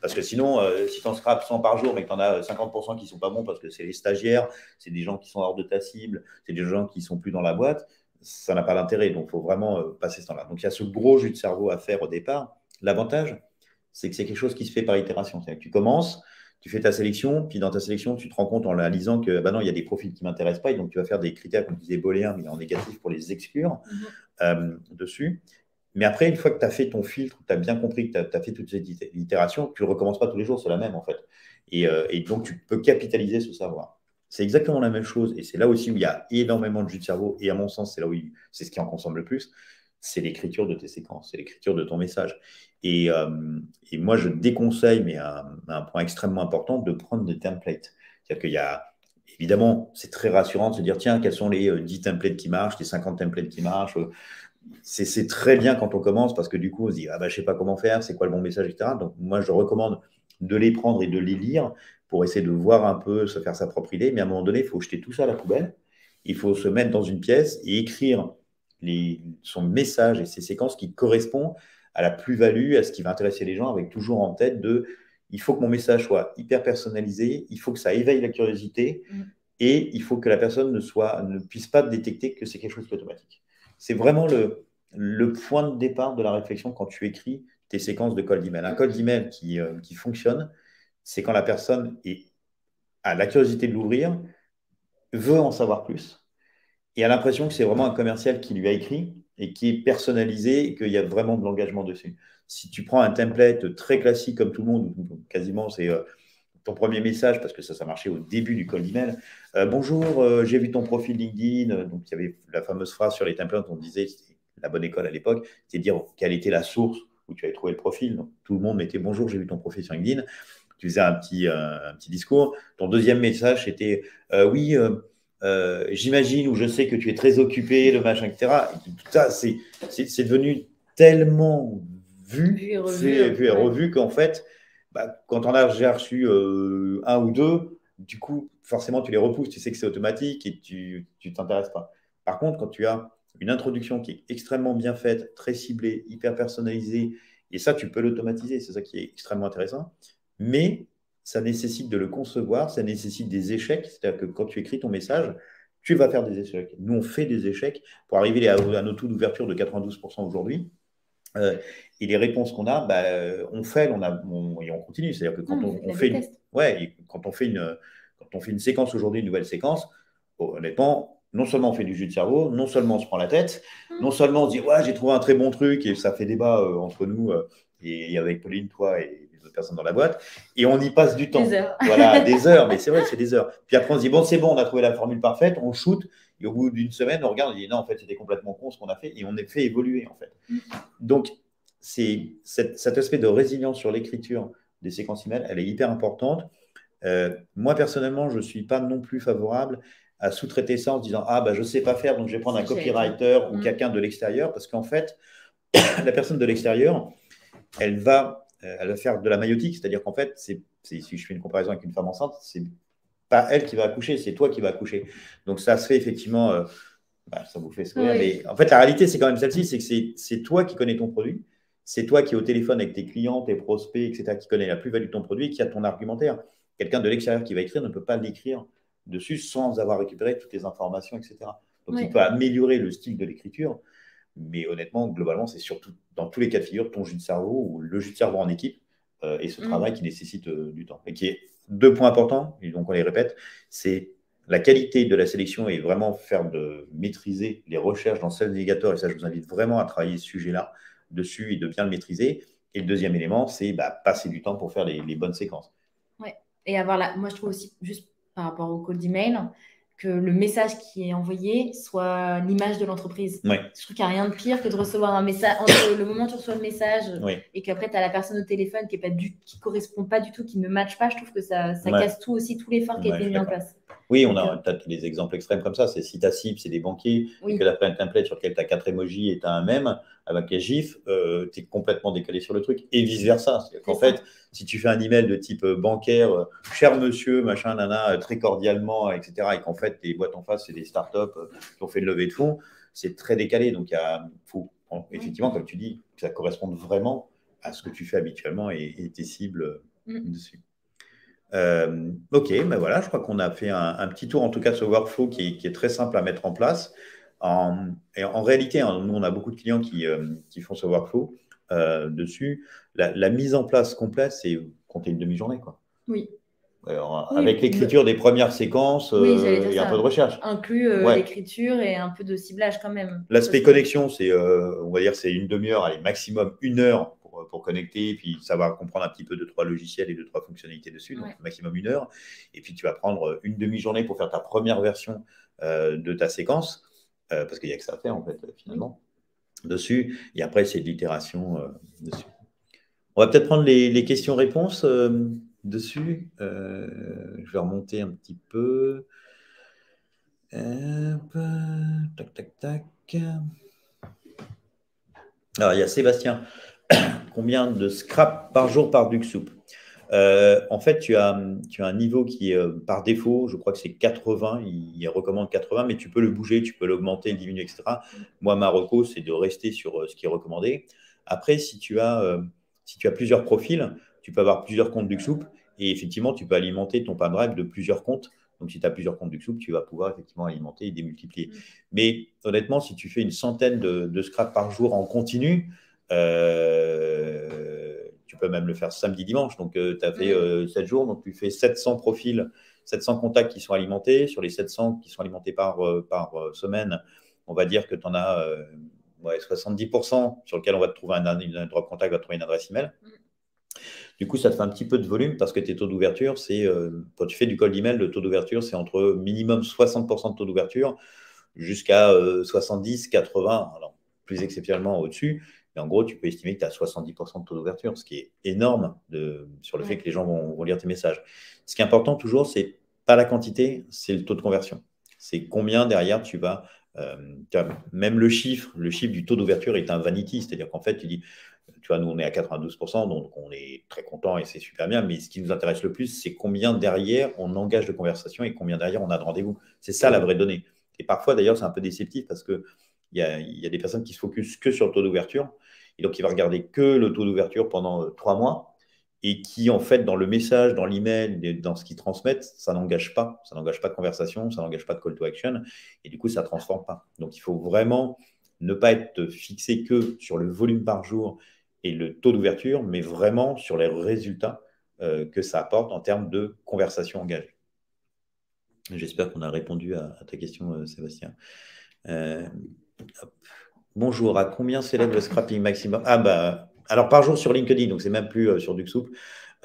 Parce que sinon, euh, si tu en scrapes 100 par jour, mais que tu en as 50% qui ne sont pas bons parce que c'est les stagiaires, c'est des gens qui sont hors de ta cible, c'est des gens qui ne sont plus dans la boîte, ça n'a pas d'intérêt. Donc, il faut vraiment passer ce temps-là. Donc, il y a ce gros jus de cerveau à faire au départ. L'avantage, c'est que c'est quelque chose qui se fait par itération. C'est-à-dire que tu commences, tu fais ta sélection, puis dans ta sélection, tu te rends compte en la lisant que bah non, il y a des profils qui ne m'intéressent pas, et donc tu vas faire des critères, comme disait Boléen, mais en négatif pour les exclure mmh. euh, dessus. Mais après, une fois que tu as fait ton filtre, tu as bien compris que tu as, fait toutes ces itérations, tu ne recommences pas tous les jours, c'est la même en fait. Euh, et, donc, tu peux capitaliser ce savoir. C'est exactement la même chose. Et c'est là aussi où il y a énormément de jus de cerveau. Et à mon sens, c'est là où c'est ce qui en consomme le plus. C'est l'écriture de tes séquences, c'est l'écriture de ton message. Et, euh, moi, je déconseille, mais un point extrêmement important, de prendre des templates. C'est-à-dire qu'il y a, évidemment, c'est très rassurant de se dire, tiens, quels sont les 10 euh, templates qui marchent, les 50 templates qui marchent c'est très bien quand on commence parce que du coup, on se dit, ah bah, je sais pas comment faire, c'est quoi le bon message, etc. Donc, moi, je recommande de les prendre et de les lire pour essayer de voir un peu, se faire sa propre idée. Mais à un moment donné, il faut jeter tout ça à la poubelle. Il faut se mettre dans une pièce et écrire les, son message et ses séquences qui correspondent à la plus-value, à ce qui va intéresser les gens, avec toujours en tête de il faut que mon message soit hyper personnalisé, il faut que ça éveille la curiosité mm. et il faut que la personne ne, soit, ne puisse pas détecter que c'est quelque chose d'automatique. C'est vraiment le, le point de départ de la réflexion quand tu écris tes séquences de cold email. Un cold email qui, euh, qui fonctionne, c'est quand la personne est, a la curiosité de l'ouvrir, veut en savoir plus et a l'impression que c'est vraiment un commercial qui lui a écrit et qui est personnalisé et qu'il y a vraiment de l'engagement dessus. Si tu prends un template très classique comme tout le monde, quasiment c'est euh, ton premier message, parce que ça, ça marchait au début du cold email. Euh, bonjour, j'ai vu ton profil LinkedIn. Donc, il y avait la fameuse phrase sur les templates, on disait, la bonne école à l'époque, c'est dire quelle était la source où tu avais trouvé le profil. Donc, tout le monde mettait bonjour, j'ai vu ton profil sur LinkedIn. Tu faisais un petit, euh, un petit discours. Ton deuxième message, c'était euh, oui, euh, j'imagine ou je sais que tu es très occupé, le machin, etc. Et tout ça, c'est, c'est, devenu tellement vu, vu et revu, revu qu'en fait, bah, quand on a reçu un ou deux, du coup, forcément, tu les repousses, tu sais que c'est automatique et tu ne t'intéresses pas. Par contre, quand tu as une introduction qui est extrêmement bien faite, très ciblée, hyper personnalisée. Et ça, tu peux l'automatiser. C'est ça qui est extrêmement intéressant. Mais ça nécessite de le concevoir, ça nécessite des échecs. C'est-à-dire que quand tu écris ton message, tu vas faire des échecs. Nous, on fait des échecs pour arriver à, nos taux d'ouverture de 92% aujourd'hui. Euh, et les réponses qu'on a, bah, on fait, on a, et on continue. C'est-à-dire que quand on, on fait, une, ouais, quand on fait une, quand on fait une séquence aujourd'hui, une nouvelle séquence, honnêtement, non seulement on fait du jus de cerveau, non seulement on se prend la tête, non seulement on se dit ouais j'ai trouvé un très bon truc et ça fait débat euh, entre nous euh, et, avec Pauline, toi et les autres personnes dans la boîte, et on y passe du temps. Des heures. Voilà, des heures, mais c'est vrai, c'est des heures. Puis après on se dit bon c'est bon, on a trouvé la formule parfaite, on shoot, et au bout d'une semaine on regarde, on dit non en fait c'était complètement con ce qu'on a fait, et on est fait évoluer en fait. Mm. Donc c'est cet, aspect de résilience sur l'écriture des séquences email, elle est hyper importante. Euh, moi personnellement, je ne suis pas non plus favorable à sous-traiter ça en se disant Ah, bah, je ne sais pas faire, donc je vais prendre un copywriter ou mm. quelqu'un de l'extérieur, parce qu'en fait, la personne de l'extérieur, elle va, elle va faire de la maïotique, c'est-à-dire qu'en fait, c'est, si je fais une comparaison avec une femme enceinte, c'est pas elle qui va accoucher, c'est toi qui vas accoucher. Donc ça se fait effectivement, euh, bah, ça vous fait sourire, mais en fait, la réalité, c'est quand même celle-ci c'est que c'est toi qui connais ton produit, c'est toi qui es au téléphone avec tes clients, tes prospects, etc., qui connais la plus-value de ton produit, qui a ton argumentaire. Quelqu'un de l'extérieur qui va écrire ne peut pas l'écrire dessus sans avoir récupéré toutes les informations, etc. Donc, il peut améliorer le style de l'écriture, mais honnêtement, globalement, c'est surtout dans tous les cas de figure ton jus de cerveau ou le jus de cerveau en équipe euh, et ce mm. travail qui nécessite euh, du temps. Et qui est deux points importants, et donc on les répète, c'est la qualité de la sélection et vraiment faire de maîtriser les recherches dans Sales Navigator, et ça, je vous invite vraiment à travailler ce sujet-là dessus et de bien le maîtriser. Et le deuxième élément, c'est bah, passer du temps pour faire les, les bonnes séquences. Ouais. Et avoir la, moi je trouve aussi juste par rapport au call d'email, que le message qui est envoyé soit l'image de l'entreprise. Je trouve qu'il n'y a rien de pire que de recevoir un message, entre le moment où tu reçois le message et qu'après tu as la personne au téléphone qui ne correspond pas du tout, qui ne matche pas, je trouve que ça, ça casse tout aussi, tout l'effort qui a été mis en place. Oui, on a peut-être des exemples extrêmes comme ça. C'est si ta cible, c'est des banquiers, et que tu as un template sur lequel tu as quatre emojis et tu as un même avec les gifs, euh, tu es complètement décalé sur le truc. Et vice-versa. En fait, si tu fais un email de type euh, bancaire, euh, cher monsieur, machin, nana, très cordialement, etc., et qu'en fait, tes boîtes en face, c'est des startups qui ont fait une levée de fonds, c'est très décalé. Donc, il faut, effectivement, comme tu dis, que ça corresponde vraiment à ce que tu fais habituellement et, tes cibles mm. dessus. Euh, ok, ben voilà, je crois qu'on a fait un, petit tour, en tout cas, de ce workflow qui est, très simple à mettre en place. En, et en réalité, hein, nous, on a beaucoup de clients qui, euh, font ce workflow euh, dessus. La, mise en place complète, c'est compter une demi-journée. Quoi. Oui. avec l'écriture des premières séquences et un peu de recherche. Inclus l'écriture et un peu de ciblage quand même. L'aspect connexion, c'est, on va dire, c'est une demi-heure, allez, maximum une heure pour, connecter, et puis savoir comprendre un petit peu de trois logiciels et de trois fonctionnalités dessus, donc maximum une heure. Et puis tu vas prendre une demi-journée pour faire ta première version euh, de ta séquence, euh, parce qu'il n'y a que ça à faire en fait, finalement, dessus. Et après, c'est de l'itération euh, dessus. On va peut-être prendre les, questions-réponses dessus. je vais remonter un petit peu. tac, tac, tac. Alors, il y a Sébastien. Combien de scrap par jour par Duke Soup euh, en fait, tu as, tu as un niveau qui est euh, par défaut, je crois que c'est 80, il, recommande 80, mais tu peux le bouger, tu peux l'augmenter, le diminuer, etc. Moi, ma reco, c'est de rester sur euh, ce qui est recommandé. Après, si tu as, si tu as plusieurs profils, tu peux avoir plusieurs comptes du soup et effectivement, tu peux alimenter ton pan drive de plusieurs comptes. Donc, si tu as plusieurs comptes du soup, tu vas pouvoir effectivement alimenter et démultiplier. Mm. Mais honnêtement, si tu fais une centaine de, de scraps par jour en continu, tu peux même le faire samedi, dimanche. Donc, tu as fait 7 jours, donc tu fais 700 profils, 700 contacts qui sont alimentés. Sur les 700 qui sont alimentés par, par semaine, on va dire que tu en as ouais, 70% sur lequel on va te trouver un, un drop contact, va te trouver une adresse email. Mm. Du coup, ça te fait un petit peu de volume parce que tes taux d'ouverture, c'est quand tu fais du cold email, le taux d'ouverture, c'est entre minimum 60% de taux d'ouverture jusqu'à 70, 80, alors plus exceptionnellement au-dessus. Et en gros, tu peux estimer que tu as 70% de taux d'ouverture, ce qui est énorme de, sur le fait que les gens vont, lire tes messages. Ce qui est important toujours, c'est pas la quantité, c'est le taux de conversion. C'est combien derrière tu vas. Euh, même le chiffre, le chiffre du taux d'ouverture est un vanity, c'est-à-dire qu'en fait, tu dis, tu vois, nous on est à 92%, donc on est très content et c'est super bien, mais ce qui nous intéresse le plus, c'est combien derrière on engage de conversation et combien derrière on a de rendez-vous. C'est ça la vraie donnée. Et parfois d'ailleurs, c'est un peu déceptif parce que il y, a, des personnes qui se focusent que sur le taux d'ouverture. Et donc, il va regarder que le taux d'ouverture pendant euh, trois mois et qui, en fait, dans le message, dans l'email, dans ce qu'ils transmettent, ça n'engage pas. Ça n'engage pas de conversation, ça n'engage pas de call to action. Et du coup, ça ne transforme pas. Donc, il faut vraiment ne pas être fixé que sur le volume par jour et le taux d'ouverture, mais vraiment sur les résultats euh, que ça apporte en termes de conversation engagée. J'espère qu'on a répondu à, ta question, euh, Sébastien. Bonjour, à combien s'élève le scrapping maximum? Ah bah, alors par jour sur LinkedIn, donc c'est même plus euh, sur Duxoup.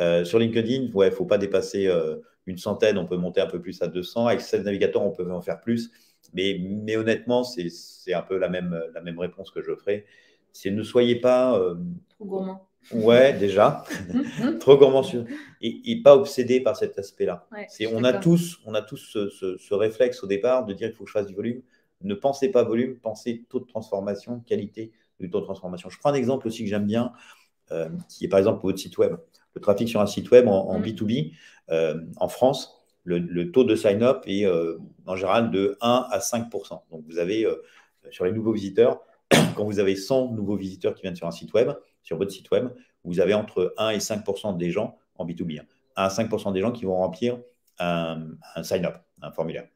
Euh, sur LinkedIn, ouais, il ne faut pas dépasser euh, une centaine, on peut monter un peu plus à 200. Avec Sales Navigator, on peut en faire plus. Mais, mais honnêtement, c'est un peu la même, la même réponse que je ferai. C'est ne soyez pas. Trop gourmand. Ouais, déjà. Trop gourmand sur... et, pas obsédé par cet aspect-là. on, a tous, on a tous ce, ce, réflexe au départ de dire il faut que je fasse du volume ne pensez pas volume, pensez taux de transformation, qualité du taux de transformation. Je prends un exemple aussi que j'aime bien, euh, qui est par exemple votre site web. Le trafic sur un site web en, B2B, mm. euh, en France, le, taux de sign-up est euh, en général de 1 à 5% Donc vous avez sur les nouveaux visiteurs, quand vous avez 100 nouveaux visiteurs qui viennent sur un site web, sur votre site web, vous avez entre 1 et 5% des gens en B2B. 1 hein. à 5% des gens qui vont remplir un sign-up, un formulaire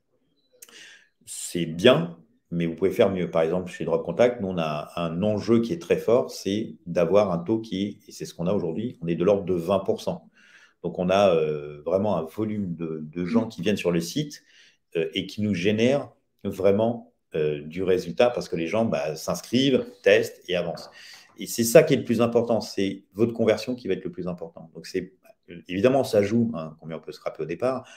c'est bien, mais vous pouvez faire mieux. Par exemple, chez Drop Contact, nous, on a un enjeu qui est très fort, c'est d'avoir un taux qui est, et c'est ce qu'on a aujourd'hui, on est de l'ordre de 20%. Donc, on a euh, vraiment un volume de, gens qui viennent sur le site euh, et qui nous génèrent vraiment euh, du résultat parce que les gens bah, s'inscrivent, testent et avancent. Et c'est ça qui est le plus important, c'est votre conversion qui va être le plus important. Donc, c'est évidemment, ça joue, hein, combien on peut se au départ,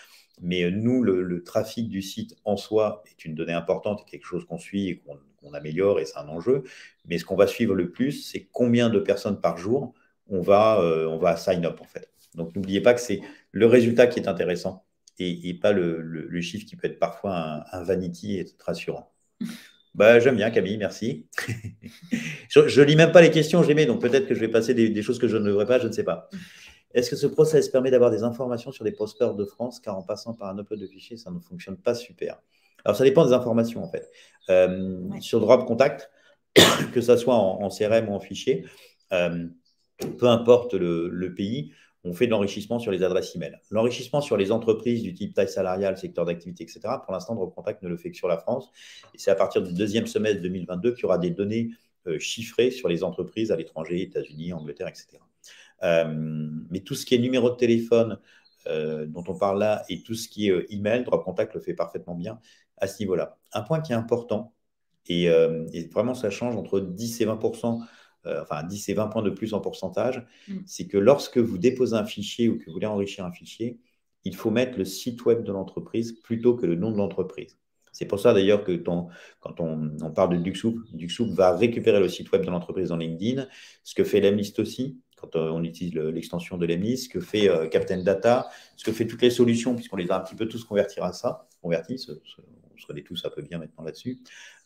mais euh, nous, le, trafic du site en soi est une donnée importante et quelque chose qu'on suit et qu'on améliore et c'est un enjeu. Mais ce qu'on va suivre le plus, c'est combien de personnes par jour on va, euh, on va sign up en fait. Donc n'oubliez pas que c'est le résultat qui est intéressant et, pas le, chiffre qui peut être parfois un, vanity et rassurant. Bah, J'aime bien Camille, merci. je ne lis même pas les questions, mets, donc peut-être que je vais passer des, des, choses que je ne devrais pas, je ne sais pas. Est-ce que ce process permet d'avoir des informations sur des posters de France Car en passant par un upload de fichiers, ça ne fonctionne pas super? Alors, ça dépend des informations, en fait. Euh, sur Drop Contact, que ce soit en, CRM ou en fichier, euh, peu importe le, pays, on fait de l'enrichissement sur les adresses email. L'enrichissement sur les entreprises du type taille salariale, secteur d'activité, etc., pour l'instant, Drop Contact ne le fait que sur la France. Et c'est à partir du deuxième semestre 2022 qu'il y aura des données euh, chiffrées sur les entreprises à l'étranger, États-Unis, Angleterre, etc. Euh, mais tout ce qui est numéro de téléphone euh, dont on parle là et tout ce qui est euh, email, Drop Contact le fait parfaitement bien à ce niveau-là. Un point qui est important, et, vraiment ça change entre 10 et 20% enfin 10 et 20 points de plus en pourcentage, mm. c'est que lorsque vous déposez un fichier ou que vous voulez enrichir un fichier, il faut mettre le site web de l'entreprise plutôt que le nom de l'entreprise. C'est pour ça d'ailleurs que quand on, parle de Duxoup, Duxoup va récupérer le site web de l'entreprise dans LinkedIn, ce que fait Lemlist aussi, quand euh, on utilise l'extension de l'EMI, ce que fait euh, Captain Data, ce que fait toutes les solutions, puisqu'on les a un petit peu tous convertir à ça, convertis, on serait tous un peu bien maintenant là-dessus.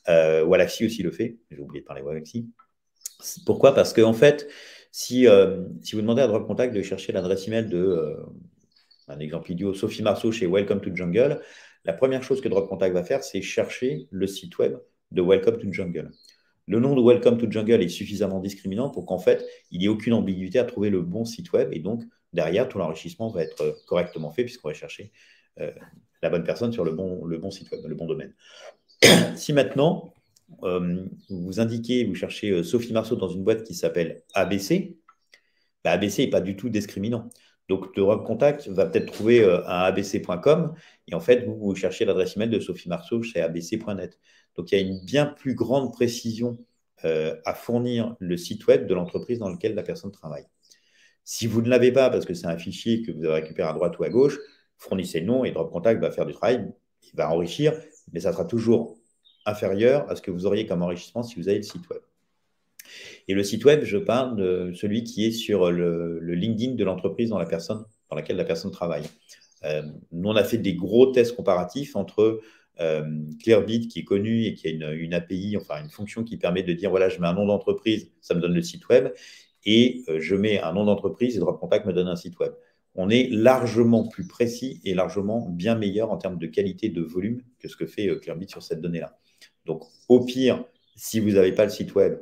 Euh, aussi le fait, j'ai oublié de parler Walaxy. Pourquoi? Parce qu'en en fait, si, si, vous demandez à Drop Contact de chercher l'adresse email de, un exemple idiot, Sophie Marceau chez Welcome to Jungle, la première chose que Drop Contact va faire, c'est chercher le site web de Welcome to Jungle. Le nom de Welcome to Jungle est suffisamment discriminant pour qu'en fait, il n'y ait aucune ambiguïté à trouver le bon site web. Et donc, derrière, tout l'enrichissement va être correctement fait puisqu'on va chercher euh, la bonne personne sur le bon, site web, le bon domaine. si maintenant, euh, vous indiquez, vous cherchez euh, Sophie Marceau dans une boîte qui s'appelle ABC, bah, ABC n'est pas du tout discriminant. Donc, le contact va peut-être trouver un abc.com et en fait, vous, vous cherchez l'adresse email de Sophie Marceau chez abc.net. Donc, il y a une bien plus grande précision euh, à fournir le site web de l'entreprise dans laquelle la personne travaille. Si vous ne l'avez pas, parce que c'est un fichier que vous avez récupéré à droite ou à gauche, fournissez le nom et Drop Contact va faire du travail, il va enrichir, mais ça sera toujours inférieur à ce que vous auriez comme enrichissement si vous avez le site web. Et le site web, je parle de celui qui est sur le, LinkedIn de l'entreprise dans, laquelle la personne travaille. Euh, nous, on a fait des gros tests comparatifs entre euh, Clearbit qui est connu et qui a une, API, enfin une fonction qui permet de dire voilà, je mets un nom d'entreprise, ça me donne le site web, et euh, je mets un nom d'entreprise et Drop Contact me donne un site web. On est largement plus précis et largement bien meilleur en termes de qualité de volume que ce que fait euh, Clearbit sur cette donnée-là. Donc, au pire, si vous n'avez pas le site web,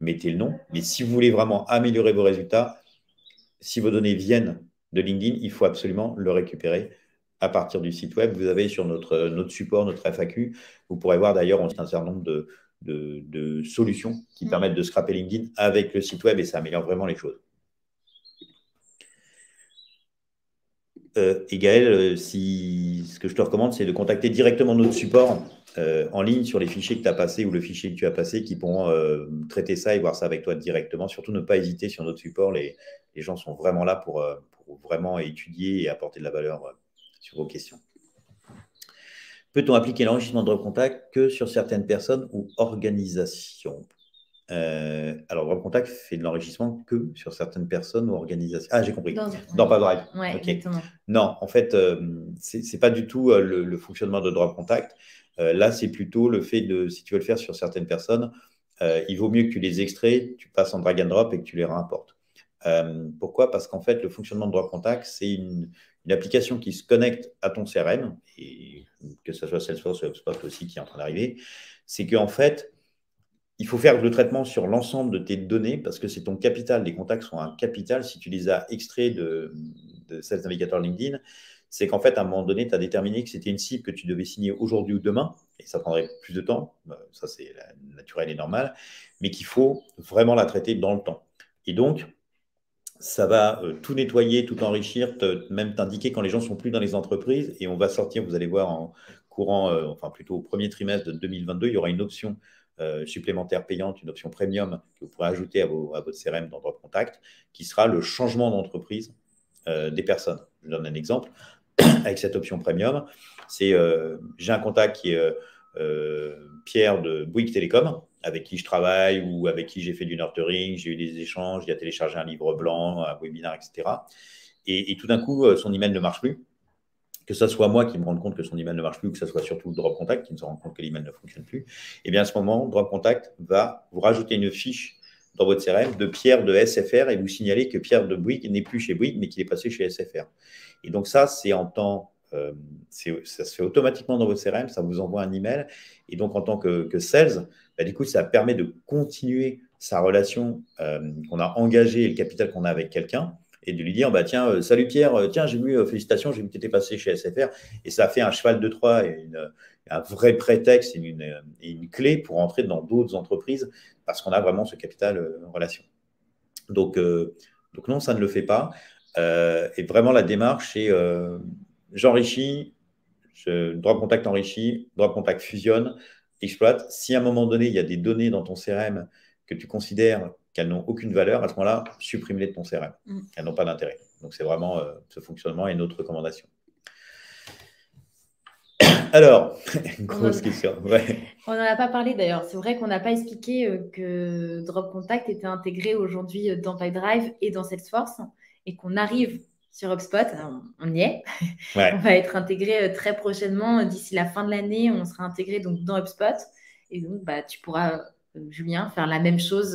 mettez le nom. Mais si vous voulez vraiment améliorer vos résultats, si vos données viennent de LinkedIn, il faut absolument le récupérer à partir du site web. Vous avez sur notre, notre support, notre FAQ, vous pourrez voir d'ailleurs un certain nombre de, de, solutions qui mm. permettent de scraper LinkedIn avec le site web et ça améliore vraiment les choses. Euh, et Gaël, euh, si, ce que je te recommande, c'est de contacter directement notre support euh, en ligne sur les fichiers que tu as passés ou le fichier que tu as passé qui pourront traiter ça et voir ça avec toi directement. Surtout ne pas hésiter sur notre support. Les, les gens sont vraiment là pour, pour, vraiment étudier et apporter de la valeur sur vos questions. Peut-on appliquer l'enrichissement de contact que sur certaines personnes ou organisations? Euh, alors, Drop Contact fait de l'enrichissement que sur certaines personnes ou organisations. Ah, j'ai compris. Dans, Dans Drive. Non, en fait, euh, ce n'est pas du tout euh, le, fonctionnement de Drop Contact. là, c'est plutôt le fait de, si tu veux le faire sur certaines personnes, il vaut mieux que tu les extrais, tu passes en drag and drop et que tu les réimportes. pourquoi? Parce qu'en fait, le fonctionnement de Drop Contact, c'est une, application qui se connecte à ton CRM, et que ce soit Salesforce ou HubSpot aussi qui est en train d'arriver, c'est qu'en fait, il faut faire le traitement sur l'ensemble de tes données parce que c'est ton capital. Les contacts sont un capital. Si tu les as extraits de, de Sales Navigator LinkedIn, c'est qu'en fait, à un moment donné, tu as déterminé que c'était une cible que tu devais signer aujourd'hui ou demain, et ça prendrait plus de temps, euh, ça c'est naturel et normal, mais qu'il faut vraiment la traiter dans le temps. Et donc, ça va euh, tout nettoyer, tout enrichir, même t'indiquer quand les gens sont plus dans les entreprises. Et on va sortir, vous allez voir en courant, euh, enfin plutôt au premier trimestre de 2022, il y aura une option euh, supplémentaire payante, une option premium que vous pourrez ajouter à, votre CRM dans Drop Contact, qui sera le changement d'entreprise des personnes. Je donne un exemple. Avec cette option premium, c'est j'ai un contact qui est Pierre de Bouygues Télécom avec qui je travaille ou avec qui j'ai fait du nurturing, j'ai eu des échanges, il a téléchargé un livre blanc, un webinaire, etc. Et, tout d'un coup, euh, son email ne marche plus. Que ce soit moi qui me rende compte que son email ne marche plus que ce soit surtout Drop Contact qui me rend compte que l'email ne fonctionne plus, et eh bien à ce moment, Drop Contact va vous rajouter une fiche dans votre CRM de Pierre de SFR et vous signaler que Pierre de Bouygues n'est plus chez Bouygues, mais qu'il est passé chez SFR. Et donc ça, c'est en temps euh, ça se fait automatiquement dans votre CRM, ça vous envoie un email. Et donc, en tant que sales, bah, du coup, ça permet de continuer sa relation euh, qu'on a engagée et le capital qu'on a avec quelqu'un et de lui dire bah, Tiens, euh, salut Pierre, tiens, j'ai vu, félicitations, j'ai vu que tu passé chez SFR. Et ça fait un cheval de Troie et un vrai prétexte et une, une, clé pour entrer dans d'autres entreprises parce qu'on a vraiment ce capital relation. Donc, donc, non, ça ne le fait pas. et vraiment, la démarche, c'est j'enrichis, je, droit contact enrichit, droit contact fusionne, exploite. Si à un moment donné, il y a des données dans ton CRM que tu considères qu'elles n'ont aucune valeur, à ce moment-là, supprime-les de ton CRM. Mm. Elles n'ont pas d'intérêt. Donc, c'est vraiment euh, ce fonctionnement et notre recommandation. Alors, grosse question. On n'en a pas parlé d'ailleurs. C'est vrai qu'on n'a pas expliqué euh, que Drop Contact était intégré aujourd'hui euh, dans PyDrive et dans Salesforce et qu'on arrive sur HubSpot. On, y est. on va être intégré euh, très prochainement. D'ici la fin de l'année, on sera intégré donc dans HubSpot. Et donc, bah, tu pourras Julien, faire la même chose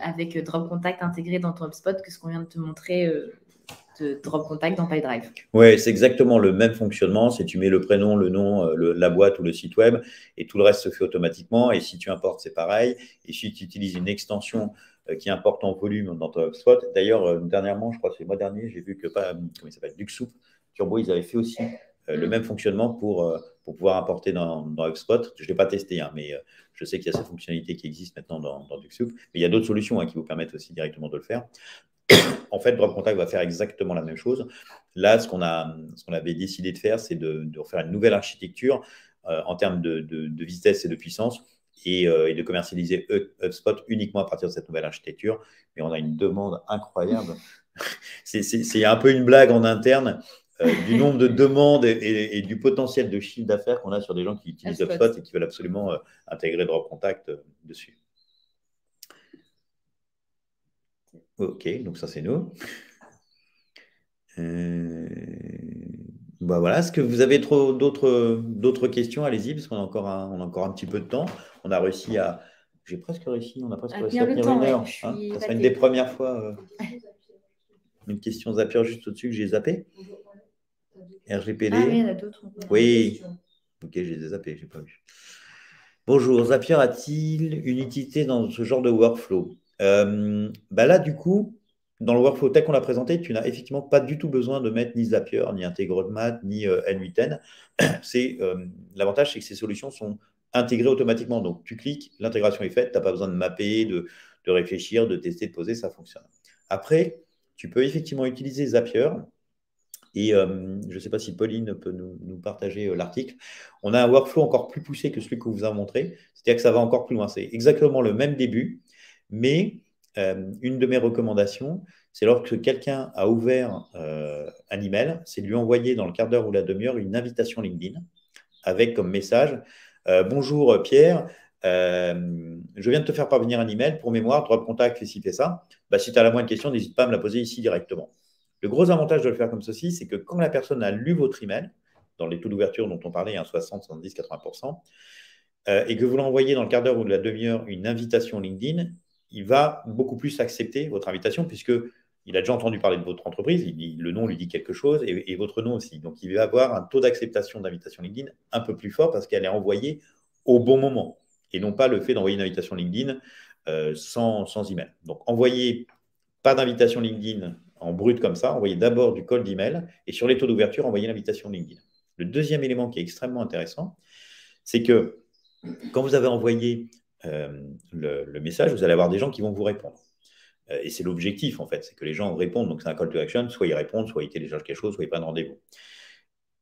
avec Drop Contact intégré dans ton HubSpot que ce qu'on vient de te montrer de Drop Contact dans PyDrive. Oui, c'est exactement le même fonctionnement. C'est tu mets le prénom, le nom, la boîte ou le site web et tout le reste se fait automatiquement. Et si tu importes, c'est pareil. Et si tu utilises une extension qui importe en volume dans HubSpot, d'ailleurs, dernièrement, je crois que c'est le mois dernier, j'ai vu que pas, comment il s'appelle, Duxoup, Turbo, ils avaient fait aussi le même fonctionnement pour pour pouvoir importer dans, dans HubSpot. Je ne l'ai pas testé, hein, mais euh, je sais qu'il y a cette fonctionnalité qui existe maintenant dans, dans Mais il y a d'autres solutions hein, qui vous permettent aussi directement de le faire. en fait, Drop Contact va faire exactement la même chose. Là, ce qu'on qu'on avait décidé de faire, c'est de, de, refaire une nouvelle architecture euh, en termes de, de, vitesse et de puissance et, euh, et, de commercialiser HubSpot uniquement à partir de cette nouvelle architecture. Mais on a une demande incroyable. c'est un peu une blague en interne. Euh, du nombre de demandes et, du potentiel de chiffre d'affaires qu'on a sur des gens qui utilisent HubSpot et qui veulent absolument euh, intégrer Drop Contact dessus. Ok, donc ça c'est nous. Bah voilà, est-ce que vous avez trop d'autres questions? Allez-y, parce qu'on a, encore un, encore un petit peu de temps. On a réussi à. J'ai presque réussi, on a presque réussi à tenir une heure. Hein. ça serait une des premières fois. une question Zapier juste au-dessus que j'ai zappé. RGPD. Ah oui, il y en a d'autres. Oui. Ok, j'ai des zappés, j'ai pas vu. Bonjour, Zapier a-t-il une utilité dans ce genre de workflow? Euh, bah Là, du coup, dans le workflow tel qu'on l'a présenté, tu n'as effectivement pas du tout besoin de mettre ni Zapier, ni IntegroMath, ni euh, N8N. C'est, euh, l'avantage, c'est que ces solutions sont intégrées automatiquement. Donc, tu cliques, l'intégration est faite, tu n'as pas besoin de mapper, de, de, réfléchir, de tester, de poser, ça fonctionne. Après, tu peux effectivement utiliser Zapier et euh, je ne sais pas si Pauline peut nous, partager euh, l'article. On a un workflow encore plus poussé que celui que vous a montré. C'est-à-dire que ça va encore plus loin. C'est exactement le même début, mais euh, une de mes recommandations, c'est lorsque quelqu'un a ouvert un email, c'est de lui envoyer dans le quart d'heure ou la demi-heure une invitation LinkedIn avec comme message Bonjour Pierre, je viens de te faire parvenir un email pour mémoire, droit de contact, fais ci, fais ça. Bah, si tu as la moindre question, n'hésite pas à me la poser ici directement. Le gros avantage de le faire comme ceci, c'est que quand la personne a lu votre email, dans les taux d'ouverture dont on parlait, 60, 70, 80%, et que vous l'envoyez dans le quart d'heure ou de la demi-heure une invitation LinkedIn, il va beaucoup plus accepter votre invitation puisque il a déjà entendu parler de votre entreprise, le nom lui dit quelque chose et, votre nom aussi. Donc, il va avoir un taux d'acceptation d'invitation LinkedIn un peu plus fort parce qu'elle est envoyée au bon moment et non pas le fait d'envoyer une invitation LinkedIn euh, sans, sans email. Donc, envoyez pas d'invitation LinkedIn en brut comme ça, envoyez d'abord du call d'email et sur les taux d'ouverture, envoyez l'invitation LinkedIn. Le deuxième élément qui est extrêmement intéressant, c'est que quand vous avez envoyé euh, le, message, vous allez avoir des gens qui vont vous répondre. Euh, et c'est l'objectif, en fait, c'est que les gens répondent. Donc, c'est un call to action, soit ils répondent, soit ils téléchargent quelque chose, soit ils prennent rendez-vous.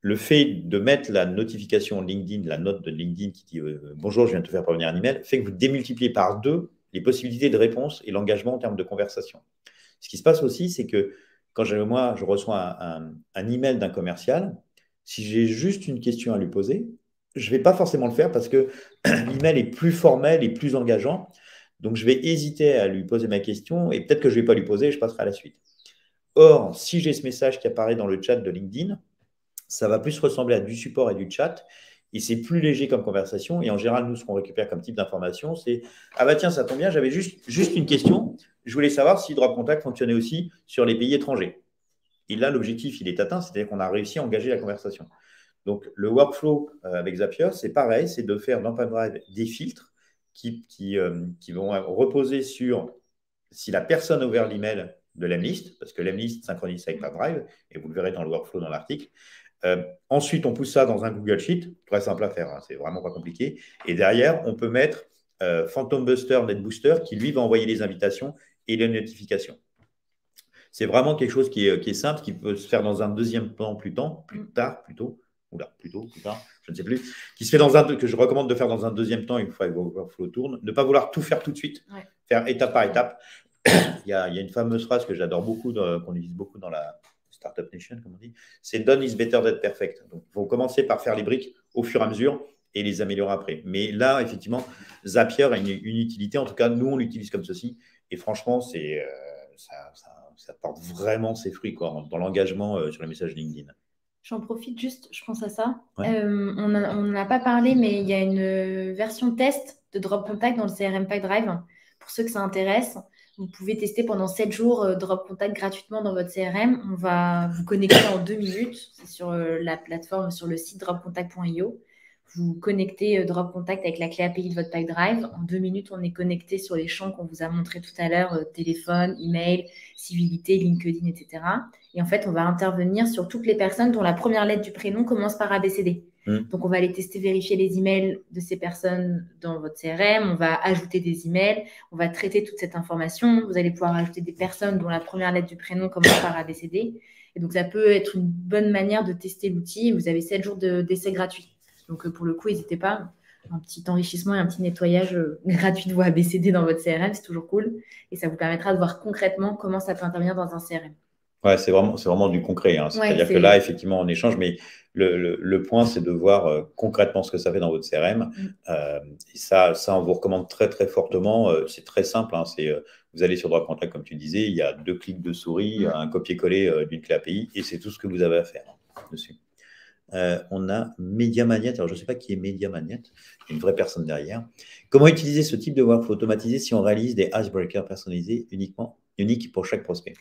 Le fait de mettre la notification LinkedIn, la note de LinkedIn qui dit euh, Bonjour, je viens de te faire parvenir un email, fait que vous démultipliez par deux les possibilités de réponse et l'engagement en termes de conversation. Ce qui se passe aussi, c'est que quand moi, je reçois un, email d'un commercial, si j'ai juste une question à lui poser, je ne vais pas forcément le faire parce que l'email est plus formel et plus engageant. Donc, je vais hésiter à lui poser ma question et peut-être que je ne vais pas lui poser et je passerai à la suite. Or, si j'ai ce message qui apparaît dans le chat de LinkedIn, ça va plus ressembler à du support et du chat et c'est plus léger comme conversation. Et en général, nous, ce qu'on récupère comme type d'information, c'est Ah bah tiens, ça tombe bien, j'avais juste, juste une question. Je voulais savoir si Drop Contact fonctionnait aussi sur les pays étrangers. Et là, l'objectif, il est atteint, c'est-à-dire qu'on a réussi à engager la conversation. Donc, le workflow euh, avec Zapier, c'est pareil, c'est de faire dans Pipedrive des filtres euh, qui, vont reposer sur si la personne a ouvert l'email de l'Emlist, parce que l'Emlist synchronise avec Pipedrive, et vous le verrez dans le workflow dans l'article, euh, ensuite, on pousse ça dans un Google Sheet, très simple à faire, hein, c'est vraiment pas compliqué. Et derrière, on peut mettre Phantom Buster, Net Booster, qui lui va envoyer les invitations et les notifications. C'est vraiment quelque chose qui est, simple, qui peut se faire dans un deuxième plan plus tard, plus tard plutôt, oula, plutôt, plus tard, je ne sais plus, qui se fait dans un, que je recommande de faire dans un deuxième temps une fois que workflow tourne. Ne pas vouloir tout faire tout de suite, faire étape par étape. il, y a, il, y a, une fameuse phrase que j'adore beaucoup, qu'on utilise beaucoup dans la, Startup Nation, comme on dit, c'est done is better than perfect. Donc, il faut commencer par faire les briques au fur et à mesure et les améliorer après. Mais là, effectivement, Zapier a une, utilité. En tout cas, nous, on l'utilise comme ceci. Et franchement, c'est, euh, ça, porte vraiment ses fruits quoi, dans l'engagement euh, sur les messages LinkedIn. J'en profite juste, je pense à ça. Euh, on n'en a pas parlé, mais il y a une version test de Drop Contact dans le CRM Drive. Pour ceux que ça intéresse, vous pouvez tester pendant 7 jours euh, Drop Contact gratuitement dans votre CRM. On va vous connecter en 2 minutes. C'est sur euh, la plateforme, sur le site dropcontact.io vous connectez euh, Drop Contact avec la clé API de votre Drive. En deux minutes, on est connecté sur les champs qu'on vous a montré tout à l'heure, téléphone, email, civilité, LinkedIn, etc. Et en fait, on va intervenir sur toutes les personnes dont la première lettre du prénom commence par ABCD. Mmh. Donc, on va aller tester, vérifier les emails de ces personnes dans votre CRM. On va ajouter des emails. On va traiter toute cette information. Vous allez pouvoir ajouter des personnes dont la première lettre du prénom commence par ABCD. Et donc, ça peut être une bonne manière de tester l'outil. Vous avez 7 jours d'essai gratuit. Donc, pour le coup, n'hésitez pas. Un petit enrichissement et un petit nettoyage euh, gratuit de vos ABCD dans votre CRM, c'est toujours cool. Et ça vous permettra de voir concrètement comment ça peut intervenir dans un CRM. Ouais, c'est vraiment, c'est vraiment du concret. Hein. C'est-à-dire que là, effectivement, on échange, mais le, le, point, c'est de voir euh, concrètement ce que ça fait dans votre CRM. Mm. et ça, ça, on vous recommande très, très fortement. c'est très simple. Hein. c'est, vous allez sur Drop Contact, comme tu disais, il y a deux clics de souris, mm. un copier-coller d'une clé API, et c'est tout ce que vous avez à faire dessus. Euh, on a Media Alors, je ne sais pas qui est Media Il y a une vraie personne derrière. Comment utiliser ce type de workflow automatisé si on réalise des icebreakers personnalisés uniquement, uniques pour chaque prospect?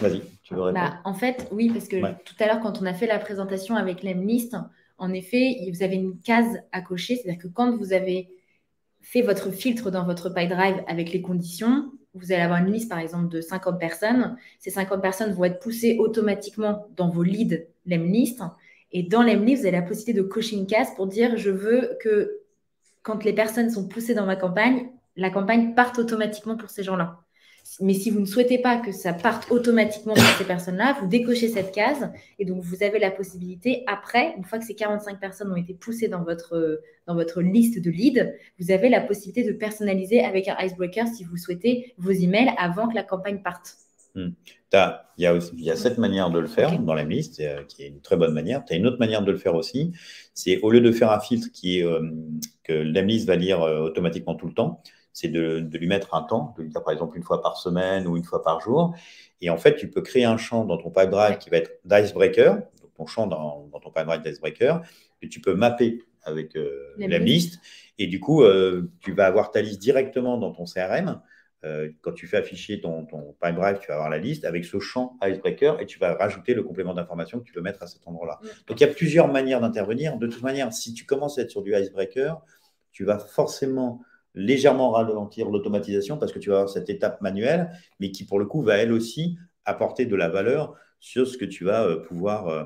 Vas-y, tu veux répondre? Bah, En fait, oui, parce que tout à l'heure, quand on a fait la présentation avec l'Emlist, en effet, vous avez une case à cocher. C'est-à-dire que quand vous avez fait votre filtre dans votre PyDrive avec les conditions, vous allez avoir une liste, par exemple, de 50 personnes. Ces 50 personnes vont être poussées automatiquement dans vos leads Lemlist. Et dans l'Emly, vous avez la possibilité de cocher une case pour dire je veux que quand les personnes sont poussées dans ma campagne, la campagne parte automatiquement pour ces gens-là. Mais si vous ne souhaitez pas que ça parte automatiquement pour ces personnes-là, vous décochez cette case et donc vous avez la possibilité, après, une fois que ces 45 personnes ont été poussées dans votre, dans votre liste de leads, vous avez la possibilité de personnaliser avec un icebreaker si vous souhaitez vos emails avant que la campagne parte. Hmm. Il y, a il y a cette manière de le faire dans la liste, euh, qui est une très bonne manière. Tu as une autre manière de le faire aussi. C'est au lieu de faire un filtre qui euh, que l'AMList va lire euh, automatiquement tout le temps, c'est de, de, lui mettre un temps, de lui dire par exemple une fois par semaine ou une fois par jour. Et en fait, tu peux créer un champ dans ton pipe qui va être d'icebreaker, donc ton champ dans, dans ton pipe d'icebreaker, que tu peux mapper avec l'AMList. Et du coup, tu vas avoir ta liste directement dans ton CRM. Euh, quand tu fais afficher ton, ton Drive, tu vas avoir la liste avec ce champ Icebreaker et tu vas rajouter le complément d'information que tu veux mettre à cet endroit-là. Mm. Donc, il y a plusieurs manières d'intervenir. De toute manière, si tu commences à être sur du Icebreaker, tu vas forcément légèrement ralentir l'automatisation parce que tu vas avoir cette étape manuelle, mais qui, pour le coup, va elle aussi apporter de la valeur sur ce que tu vas euh, pouvoir, euh,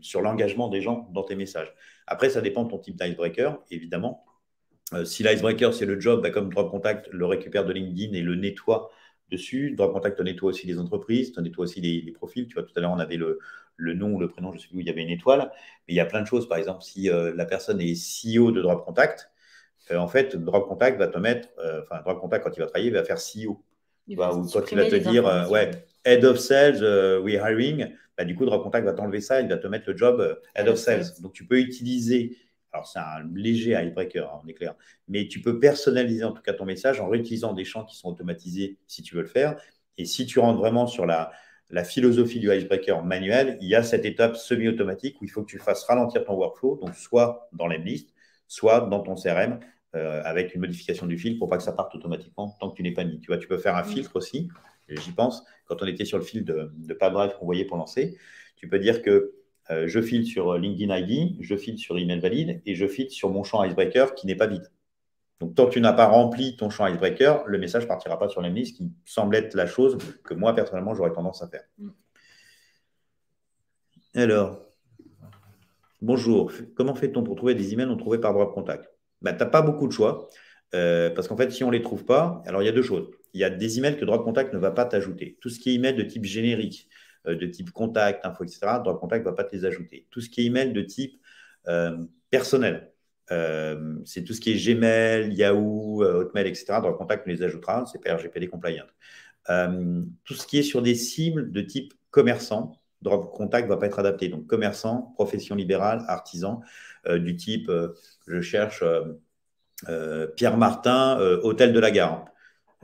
sur l'engagement des gens dans tes messages. Après, ça dépend de ton type d'icebreaker, évidemment. Euh, si l'icebreaker, c'est le job, bah, comme Drop Contact le récupère de LinkedIn et le nettoie dessus. Drop Contact nettoie aussi les entreprises, nettoie aussi les, profils. Tu vois, tout à l'heure, on avait le, nom ou le prénom, je ne sais plus où il y avait une étoile. Mais il y a plein de choses. Par exemple, si la personne est CEO de Drop Contact, euh, en fait, Drop Contact va te mettre, enfin, Drop Contact, quand il va travailler, il va faire CEO. ou quand il va te dire, ouais, Head of Sales, we hiring, bah, du coup, Drop Contact va t'enlever ça, il va te mettre le job Head of Sales. Donc, tu peux utiliser alors, c'est un léger icebreaker, hein, on est clair. Mais tu peux personnaliser en tout cas ton message en réutilisant des champs qui sont automatisés si tu veux le faire. Et si tu rentres vraiment sur la, philosophie du icebreaker manuel, il y a cette étape semi-automatique où il faut que tu fasses ralentir ton workflow, donc soit dans l'emlist, soit dans ton CRM, euh, avec une modification du fil pour pas que ça parte automatiquement tant que tu n'es pas mis. Tu vois, tu peux faire un filtre aussi, j'y pense, quand on était sur le fil de, de Drive qu'on voyait pour lancer, tu peux dire que euh, je file sur euh, LinkedIn ID, je file sur email valide et je file sur mon champ icebreaker qui n'est pas vide. Donc, tant que tu n'as pas rempli ton champ icebreaker, le message ne partira pas sur l'email, ce qui semble être la chose que moi, personnellement, j'aurais tendance à faire. Mm. Alors, bonjour. Comment fait-on pour trouver des emails non trouvés par Drop Contact bah, Tu n'as pas beaucoup de choix. Euh, parce qu'en fait, si on ne les trouve pas, alors il y a deux choses. Il y a des emails que Drop Contact ne va pas t'ajouter. Tout ce qui est email de type générique, euh, de type contact, info, etc., Drop Contact ne va pas te les ajouter. Tout ce qui est email de type euh, personnel, c'est tout ce qui est Gmail, Yahoo, Hotmail, etc. Drop Contact les ajoutera, c'est pas RGPD compliant. tout ce qui est sur des cibles de type commerçant, Drop Contact ne va pas être adapté. Donc, commerçant, profession libérale, artisan, du type je cherche Pierre Martin, hôtel de la gare.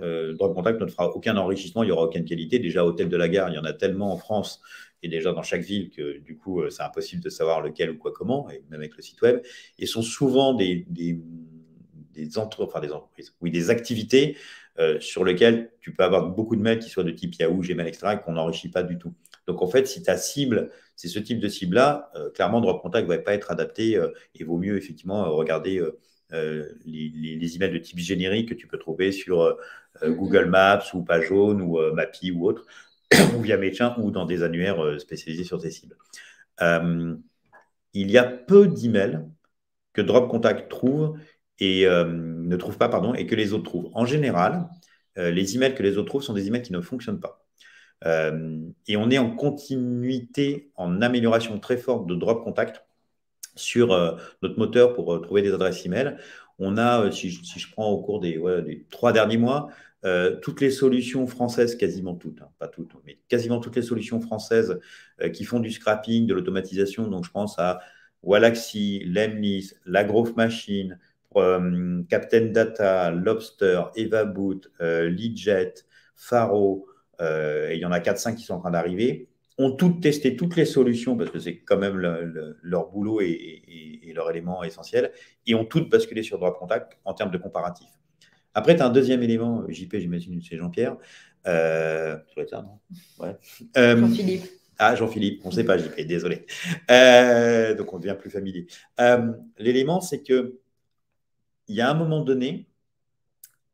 euh, Drop Contact ne fera aucun enrichissement, il n'y aura aucune qualité. Déjà, Hôtel de la Gare, il y en a tellement en France et déjà dans chaque ville que du coup, euh, c'est impossible de savoir lequel ou quoi comment, même avec le site web. Et sont souvent des, des, entreprises, oui, des activités euh, sur lesquelles tu peux avoir beaucoup de mails qui soient de type Yahoo, Gmail, etc., et qu'on n'enrichit pas du tout. Donc en fait, si ta cible, c'est ce type de cible-là, euh, clairement, Drop Contact ne va pas être adapté euh, et vaut mieux effectivement regarder les, les, emails de type générique que tu peux trouver sur Google Maps ou Page Jaune ou Mappy ou autre, ou via Médecin ou dans des annuaires spécialisés sur tes cibles. il y a peu d'emails que Drop Contact trouve et ne trouve pas pardon, et que les autres trouvent. En général, les emails que les autres trouvent sont des emails qui ne fonctionnent pas. Euh, et on est en continuité, en amélioration très forte de Drop Contact sur euh, notre moteur pour euh, trouver des adresses email. On a, si je, prends au cours des, trois derniers mois, toutes les solutions françaises, quasiment toutes, hein, pas toutes, mais quasiment toutes les solutions françaises qui font du scrapping, de l'automatisation. Donc, je pense à Walaxy, Lemnis, La Growth Machine, Captain Data, Lobster, EvaBoot, Leadjet, Faro, euh, et il y en a 4-5 qui sont en train d'arriver, ont toutes testé toutes les solutions, parce que c'est quand même leur boulot et, leur élément essentiel, et ont toutes basculé sur Drop Contact en termes de comparatif. Après, tu as un deuxième élément, JP, j'imagine, c'est Jean-Pierre. Euh, non ouais. Euh, Jean-Philippe. Ah, Jean-Philippe, on ne sait pas, JP, désolé. donc, on devient plus familier. L'élément, c'est que il y a un moment donné,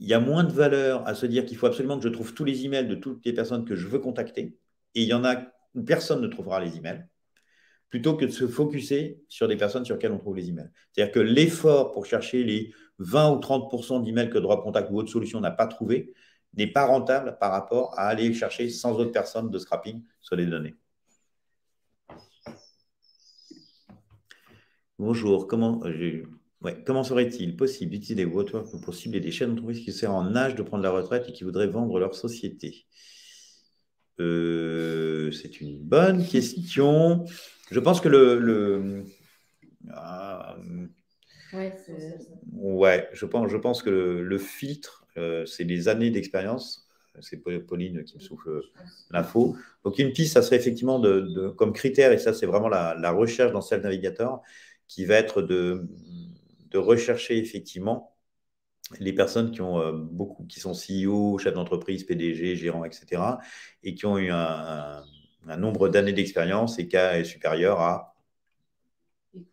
il y a moins de valeur à se dire qu'il faut absolument que je trouve tous les emails de toutes les personnes que je veux contacter. Et il y en a où personne ne trouvera les emails, plutôt que de se focuser sur des personnes sur lesquelles on trouve les emails. C'est-à-dire que l'effort pour chercher les 20 ou 30% d'emails que Drop Contact ou autre solution n'a pas trouvé n'est pas rentable par rapport à aller chercher sans autre personne de scrapping sur les données. Bonjour, comment Comment serait-il possible d'utiliser votre pour cibler des chaînes d'entreprise qui seraient en âge de prendre la retraite et qui voudraient vendre leur société? Euh, C'est une bonne question. Je pense que le. Ah, ouais, je pense, je pense que le, filtre, euh, c'est les années d'expérience. C'est Pauline qui me souffle l'info. Donc, une piste, ça serait effectivement de, comme critère, et ça, c'est vraiment la, la recherche dans Self Navigator, qui va être de de rechercher effectivement les personnes qui ont euh, beaucoup, qui sont CEO, chefs d'entreprise, PDG, gérants, etc., et qui ont eu un, nombre d'années d'expérience et qui est supérieur à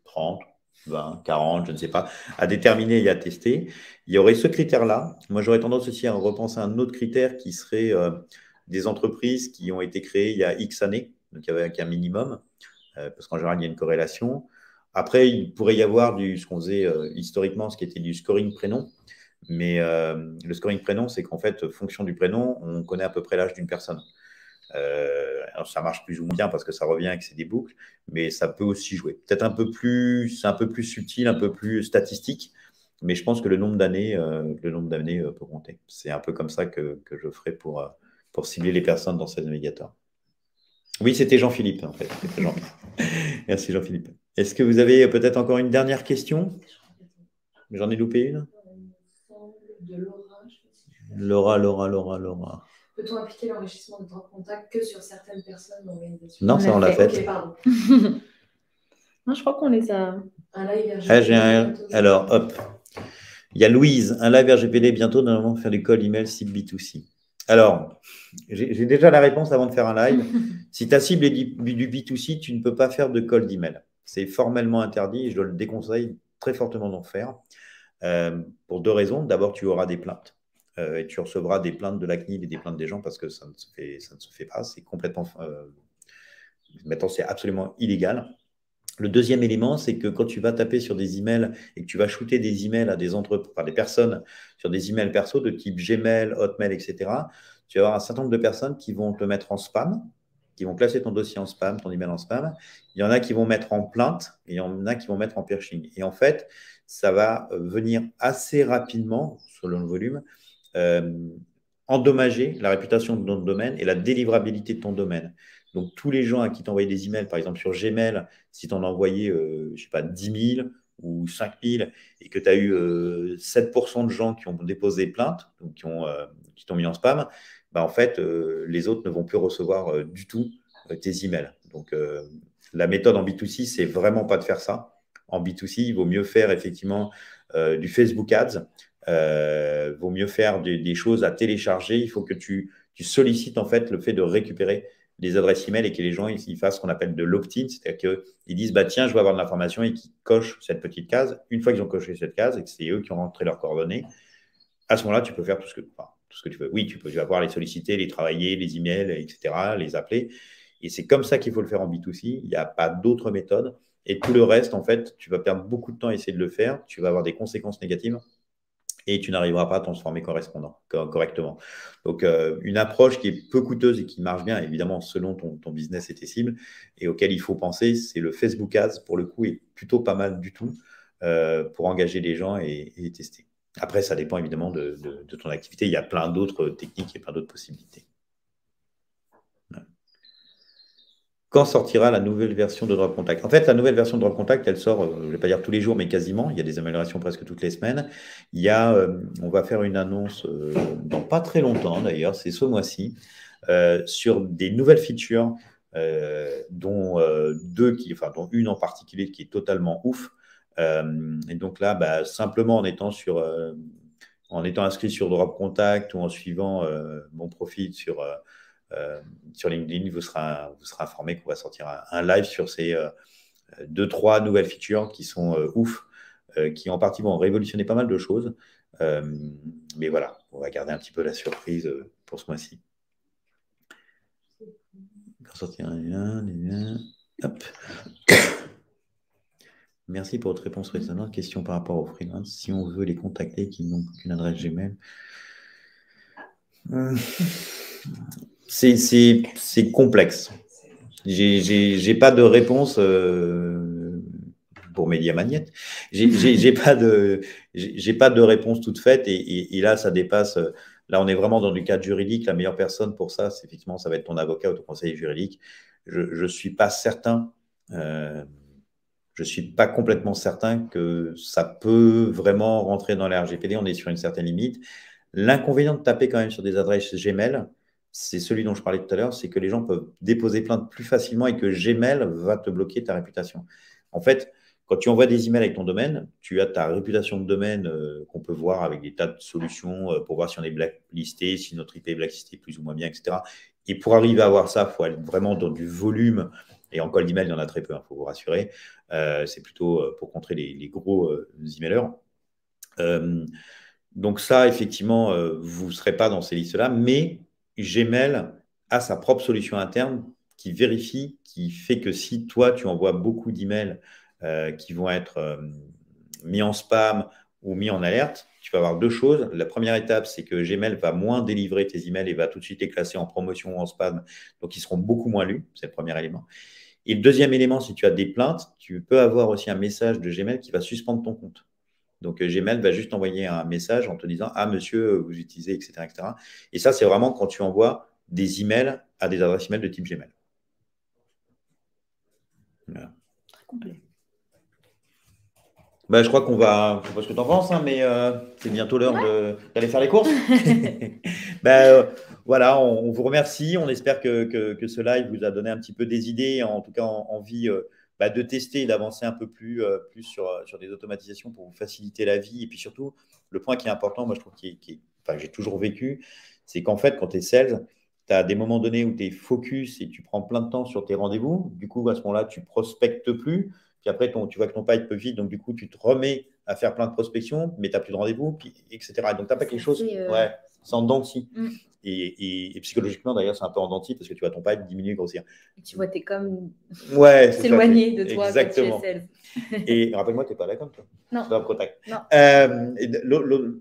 30, 20, 40, je ne sais pas, à déterminer et à tester. Il y aurait ce critère-là. Moi, j'aurais tendance aussi à repenser à un autre critère qui serait euh, des entreprises qui ont été créées il y a X années, donc avec un minimum, euh, parce qu'en général, il y a une corrélation. Après, il pourrait y avoir du, ce qu'on faisait euh, historiquement, ce qui était du scoring prénom. Mais euh, le scoring prénom, c'est qu'en fait, fonction du prénom, on connaît à peu près l'âge d'une personne. Euh, ça marche plus ou moins bien parce que ça revient et que c'est des boucles, mais ça peut aussi jouer. Peut-être un peu plus, un peu plus subtil, un peu plus statistique, mais je pense que le nombre d'années, le nombre d'années peut compter. C'est un peu comme ça que, je ferai pour, cibler les personnes dans ces navigateurs. Oui, c'était Jean-Philippe, en fait. Merci, Jean-Philippe. Est-ce que vous avez peut-être encore une dernière question? J'en ai loupé une Laura, Laura, Laura, Laura. Peut-on appliquer l'enrichissement de drop contact que sur certaines personnes d'organisation Non, ça on l'a fait. non, je crois qu'on les a. Un live RGPD. Ah, Alors, hop. Il y a Louise, un live RGPD bientôt, normalement faire du call email site B2C. Alors, j'ai déjà la réponse avant de faire un live. si ta cible est du, du B2C, tu ne peux pas faire de call d'email. C'est formellement interdit je le déconseille très fortement d'en faire. Euh, pour deux raisons. D'abord, tu auras des plaintes euh, et tu recevras des plaintes de la CNIL et des plaintes des gens parce que ça ne se fait, pas. C'est complètement. Euh, maintenant, c'est absolument illégal. Le deuxième élément, c'est que quand tu vas taper sur des emails et que tu vas shooter des emails à des entreprises, des personnes sur des emails perso de type Gmail, Hotmail, etc., tu vas avoir un certain nombre de personnes qui vont te mettre en spam qui vont classer ton dossier en spam, ton email en spam. Il y en a qui vont mettre en plainte et il y en a qui vont mettre en perching. Et en fait, ça va euh, venir assez rapidement, selon le volume, euh, endommager la réputation de ton domaine et la délivrabilité de ton domaine. Donc, tous les gens à qui envoyé des emails, par exemple sur Gmail, si tu en envoyé, euh, je sais pas, 10 000, ou 5000 et que tu as eu 7% de gens qui ont déposé plainte, qui ont qui t'ont mis en spam, bah, en fait, les autres ne vont plus recevoir du tout tes emails. Donc, la méthode en B2C, c'est vraiment pas de faire ça. En B2C, il vaut mieux faire effectivement du Facebook Ads, euh, vaut mieux faire des, choses à télécharger. Il faut que tu, tu, sollicites en fait le fait de récupérer les adresses email et que les gens ils, fassent ce qu'on appelle de l'opt-in, c'est-à-dire qu'ils disent bah tiens je veux avoir de l'information et qu'ils cochent cette petite case. Une fois qu'ils ont coché cette case et que c'est eux qui ont rentré leurs coordonnées, à ce moment-là tu peux faire tout ce que, tout que. Oui, tu peux avoir les solliciter, les travailler, les emails, etc., les appeler. Et c'est comme ça qu'il faut le faire en B2C. Il n'y a pas d'autre méthode. Et tout le reste, en fait, tu vas perdre beaucoup de temps à essayer de le faire. Tu vas avoir des conséquences négatives et tu n'arriveras pas à transformer correspondant correctement. Donc, euh, une approche qui est peu coûteuse et qui marche bien, évidemment, selon ton, business et tes cibles, et auquel il faut penser, c'est le Facebook Ads, pour le coup, est plutôt pas mal du tout euh, pour engager les gens et, tester. Après, ça dépend évidemment de, ton activité. Il y a plein d'autres techniques et plein d'autres possibilités. Quand sortira la nouvelle version de Drop Contact? En fait, la nouvelle version de Drop Contact, elle sort, euh, je ne vais pas dire tous les jours, mais quasiment. Il y a des améliorations presque toutes les semaines. Il y a, euh, on va faire une annonce euh, dans pas très longtemps d'ailleurs, c'est ce mois-ci, sur des nouvelles features, dont deux, enfin dont une en particulier qui est totalement ouf. Et donc là, bah, simplement en étant sur en étant inscrit sur Drop Contact ou en suivant mon profil sur, euh, LinkedIn, vous sera informé qu'on va sortir un, live sur ces euh, deux, trois nouvelles features qui sont euh, ouf, qui en partie vont révolutionner pas mal de choses. mais voilà, on va garder un petit peu la surprise pour ce mois-ci. Merci pour votre réponse résonnante. Question par rapport aux freelance. Si on veut les contacter qui n'ont qu'une adresse Gmail c'est complexe. J'ai pas de réponse euh, pour Média Magnette. J'ai pas de j'ai pas de réponse toute faite et, là ça dépasse. Là on est vraiment dans du cadre juridique. La meilleure personne pour ça, c'est effectivement ça va être ton avocat ou ton conseiller juridique. Je je suis pas certain. Euh, je suis pas complètement certain que ça peut vraiment rentrer dans la RGPD. On est sur une certaine limite. L'inconvénient de taper quand même sur des adresses Gmail, c'est celui dont je parlais tout à l'heure, c'est que les gens peuvent déposer plainte plus facilement et que Gmail va te bloquer ta réputation. En fait, quand tu envoies des emails avec ton domaine, tu as ta réputation de domaine euh, qu'on peut voir avec des tas de solutions euh, pour voir si on est blacklisté, si notre IP est blacklisté plus ou moins bien, etc. Et pour arriver à avoir ça, il faut aller vraiment dans du volume. Et en call d'email, il y en a très peu, il hein, faut vous rassurer. Euh, c'est plutôt pour contrer les, gros emailers. donc ça, effectivement, vous ne serez pas dans ces listes-là, mais Gmail a sa propre solution interne qui vérifie, qui fait que si toi, tu envoies beaucoup d'emails euh, qui vont être euh, mis en spam ou mis en alerte, tu vas avoir deux choses. La première étape, c'est que Gmail va moins délivrer tes emails et va tout de suite les classer en promotion ou en spam. Donc, ils seront beaucoup moins lus. C'est le premier élément. Et le deuxième élément, si tu as des plaintes, tu peux avoir aussi un message de Gmail qui va suspendre ton compte. Donc euh, Gmail va juste envoyer un message en te disant Ah, monsieur, vous utilisez, etc. etc. Et ça, c'est vraiment quand tu envoies des emails à des adresses email de type Gmail. Très complet. Bah, je crois qu'on va. Je sais pas ce que tu en penses, hein, mais euh, c'est bientôt l'heure d'aller faire les courses. bah, euh, voilà, on, vous remercie. On espère que, que, ce live vous a donné un petit peu des idées, en tout cas envie bah, de tester et d'avancer un peu plus, euh, plus sur, euh, sur des automatisations pour vous faciliter la vie. Et puis surtout, le point qui est important, moi je trouve qui, qui enfin, j'ai toujours vécu, c'est qu'en fait, quand tu es sales, tu as des moments donnés où tu es focus et tu prends plein de temps sur tes rendez-vous. Du coup, à ce moment-là, tu prospectes plus. Puis après, ton, tu vois que ton pipe peut vite. Donc, du coup, tu te remets à faire plein de prospection, mais tu n'as plus de rendez-vous, etc. Donc, tu n'as pas quelque chose. Euh, ouais, sans dents mm. Et, psychologiquement, d'ailleurs, c'est un peu en denti parce que tu vois ton pipe diminuer, grossir. tu vois, tu es comme ouais, s'éloigner de toi Exactement. et rappelle-moi, tu n'es pas là comme toi? Non. Dans le contact. Non. Euh, et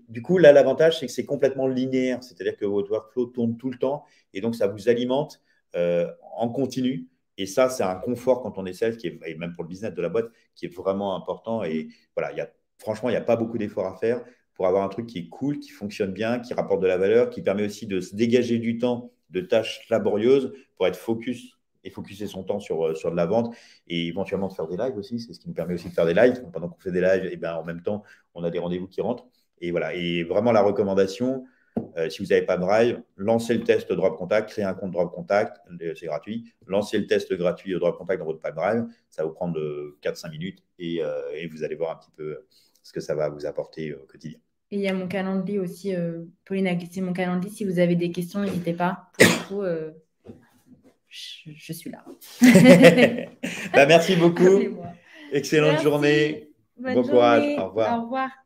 du coup, là, l'avantage, c'est que c'est complètement linéaire. C'est-à-dire que votre workflow tourne tout le temps et donc ça vous alimente euh, en continu. Et ça, c'est un confort quand on est sales, qui est, et même pour le business de la boîte, qui est vraiment important. Et voilà, il y a, franchement, il n'y a pas beaucoup d'efforts à faire pour avoir un truc qui est cool, qui fonctionne bien, qui rapporte de la valeur, qui permet aussi de se dégager du temps de tâches laborieuses pour être focus et focuser son temps sur, sur de la vente et éventuellement de faire des lives aussi. C'est ce qui nous permet aussi de faire des lives. pendant qu'on fait des lives, et eh ben, en même temps, on a des rendez-vous qui rentrent. Et voilà. Et vraiment, la recommandation, euh, si vous n'avez pas Drive, lancez le test Drop Contact, créez un compte Drop Contact, euh, c'est gratuit. Lancez le test gratuit Drop Contact dans votre Drive, ça va vous prendre 4-5 minutes et, et, vous allez voir un petit peu ce que ça va vous apporter au quotidien. Et il y a mon calendrier aussi. Pauline a glissé mon calendrier. Si vous avez des questions, n'hésitez pas. Pour le coup, je, suis là. bah, merci beaucoup. Excellente journée. bon courage. Au revoir. Au revoir.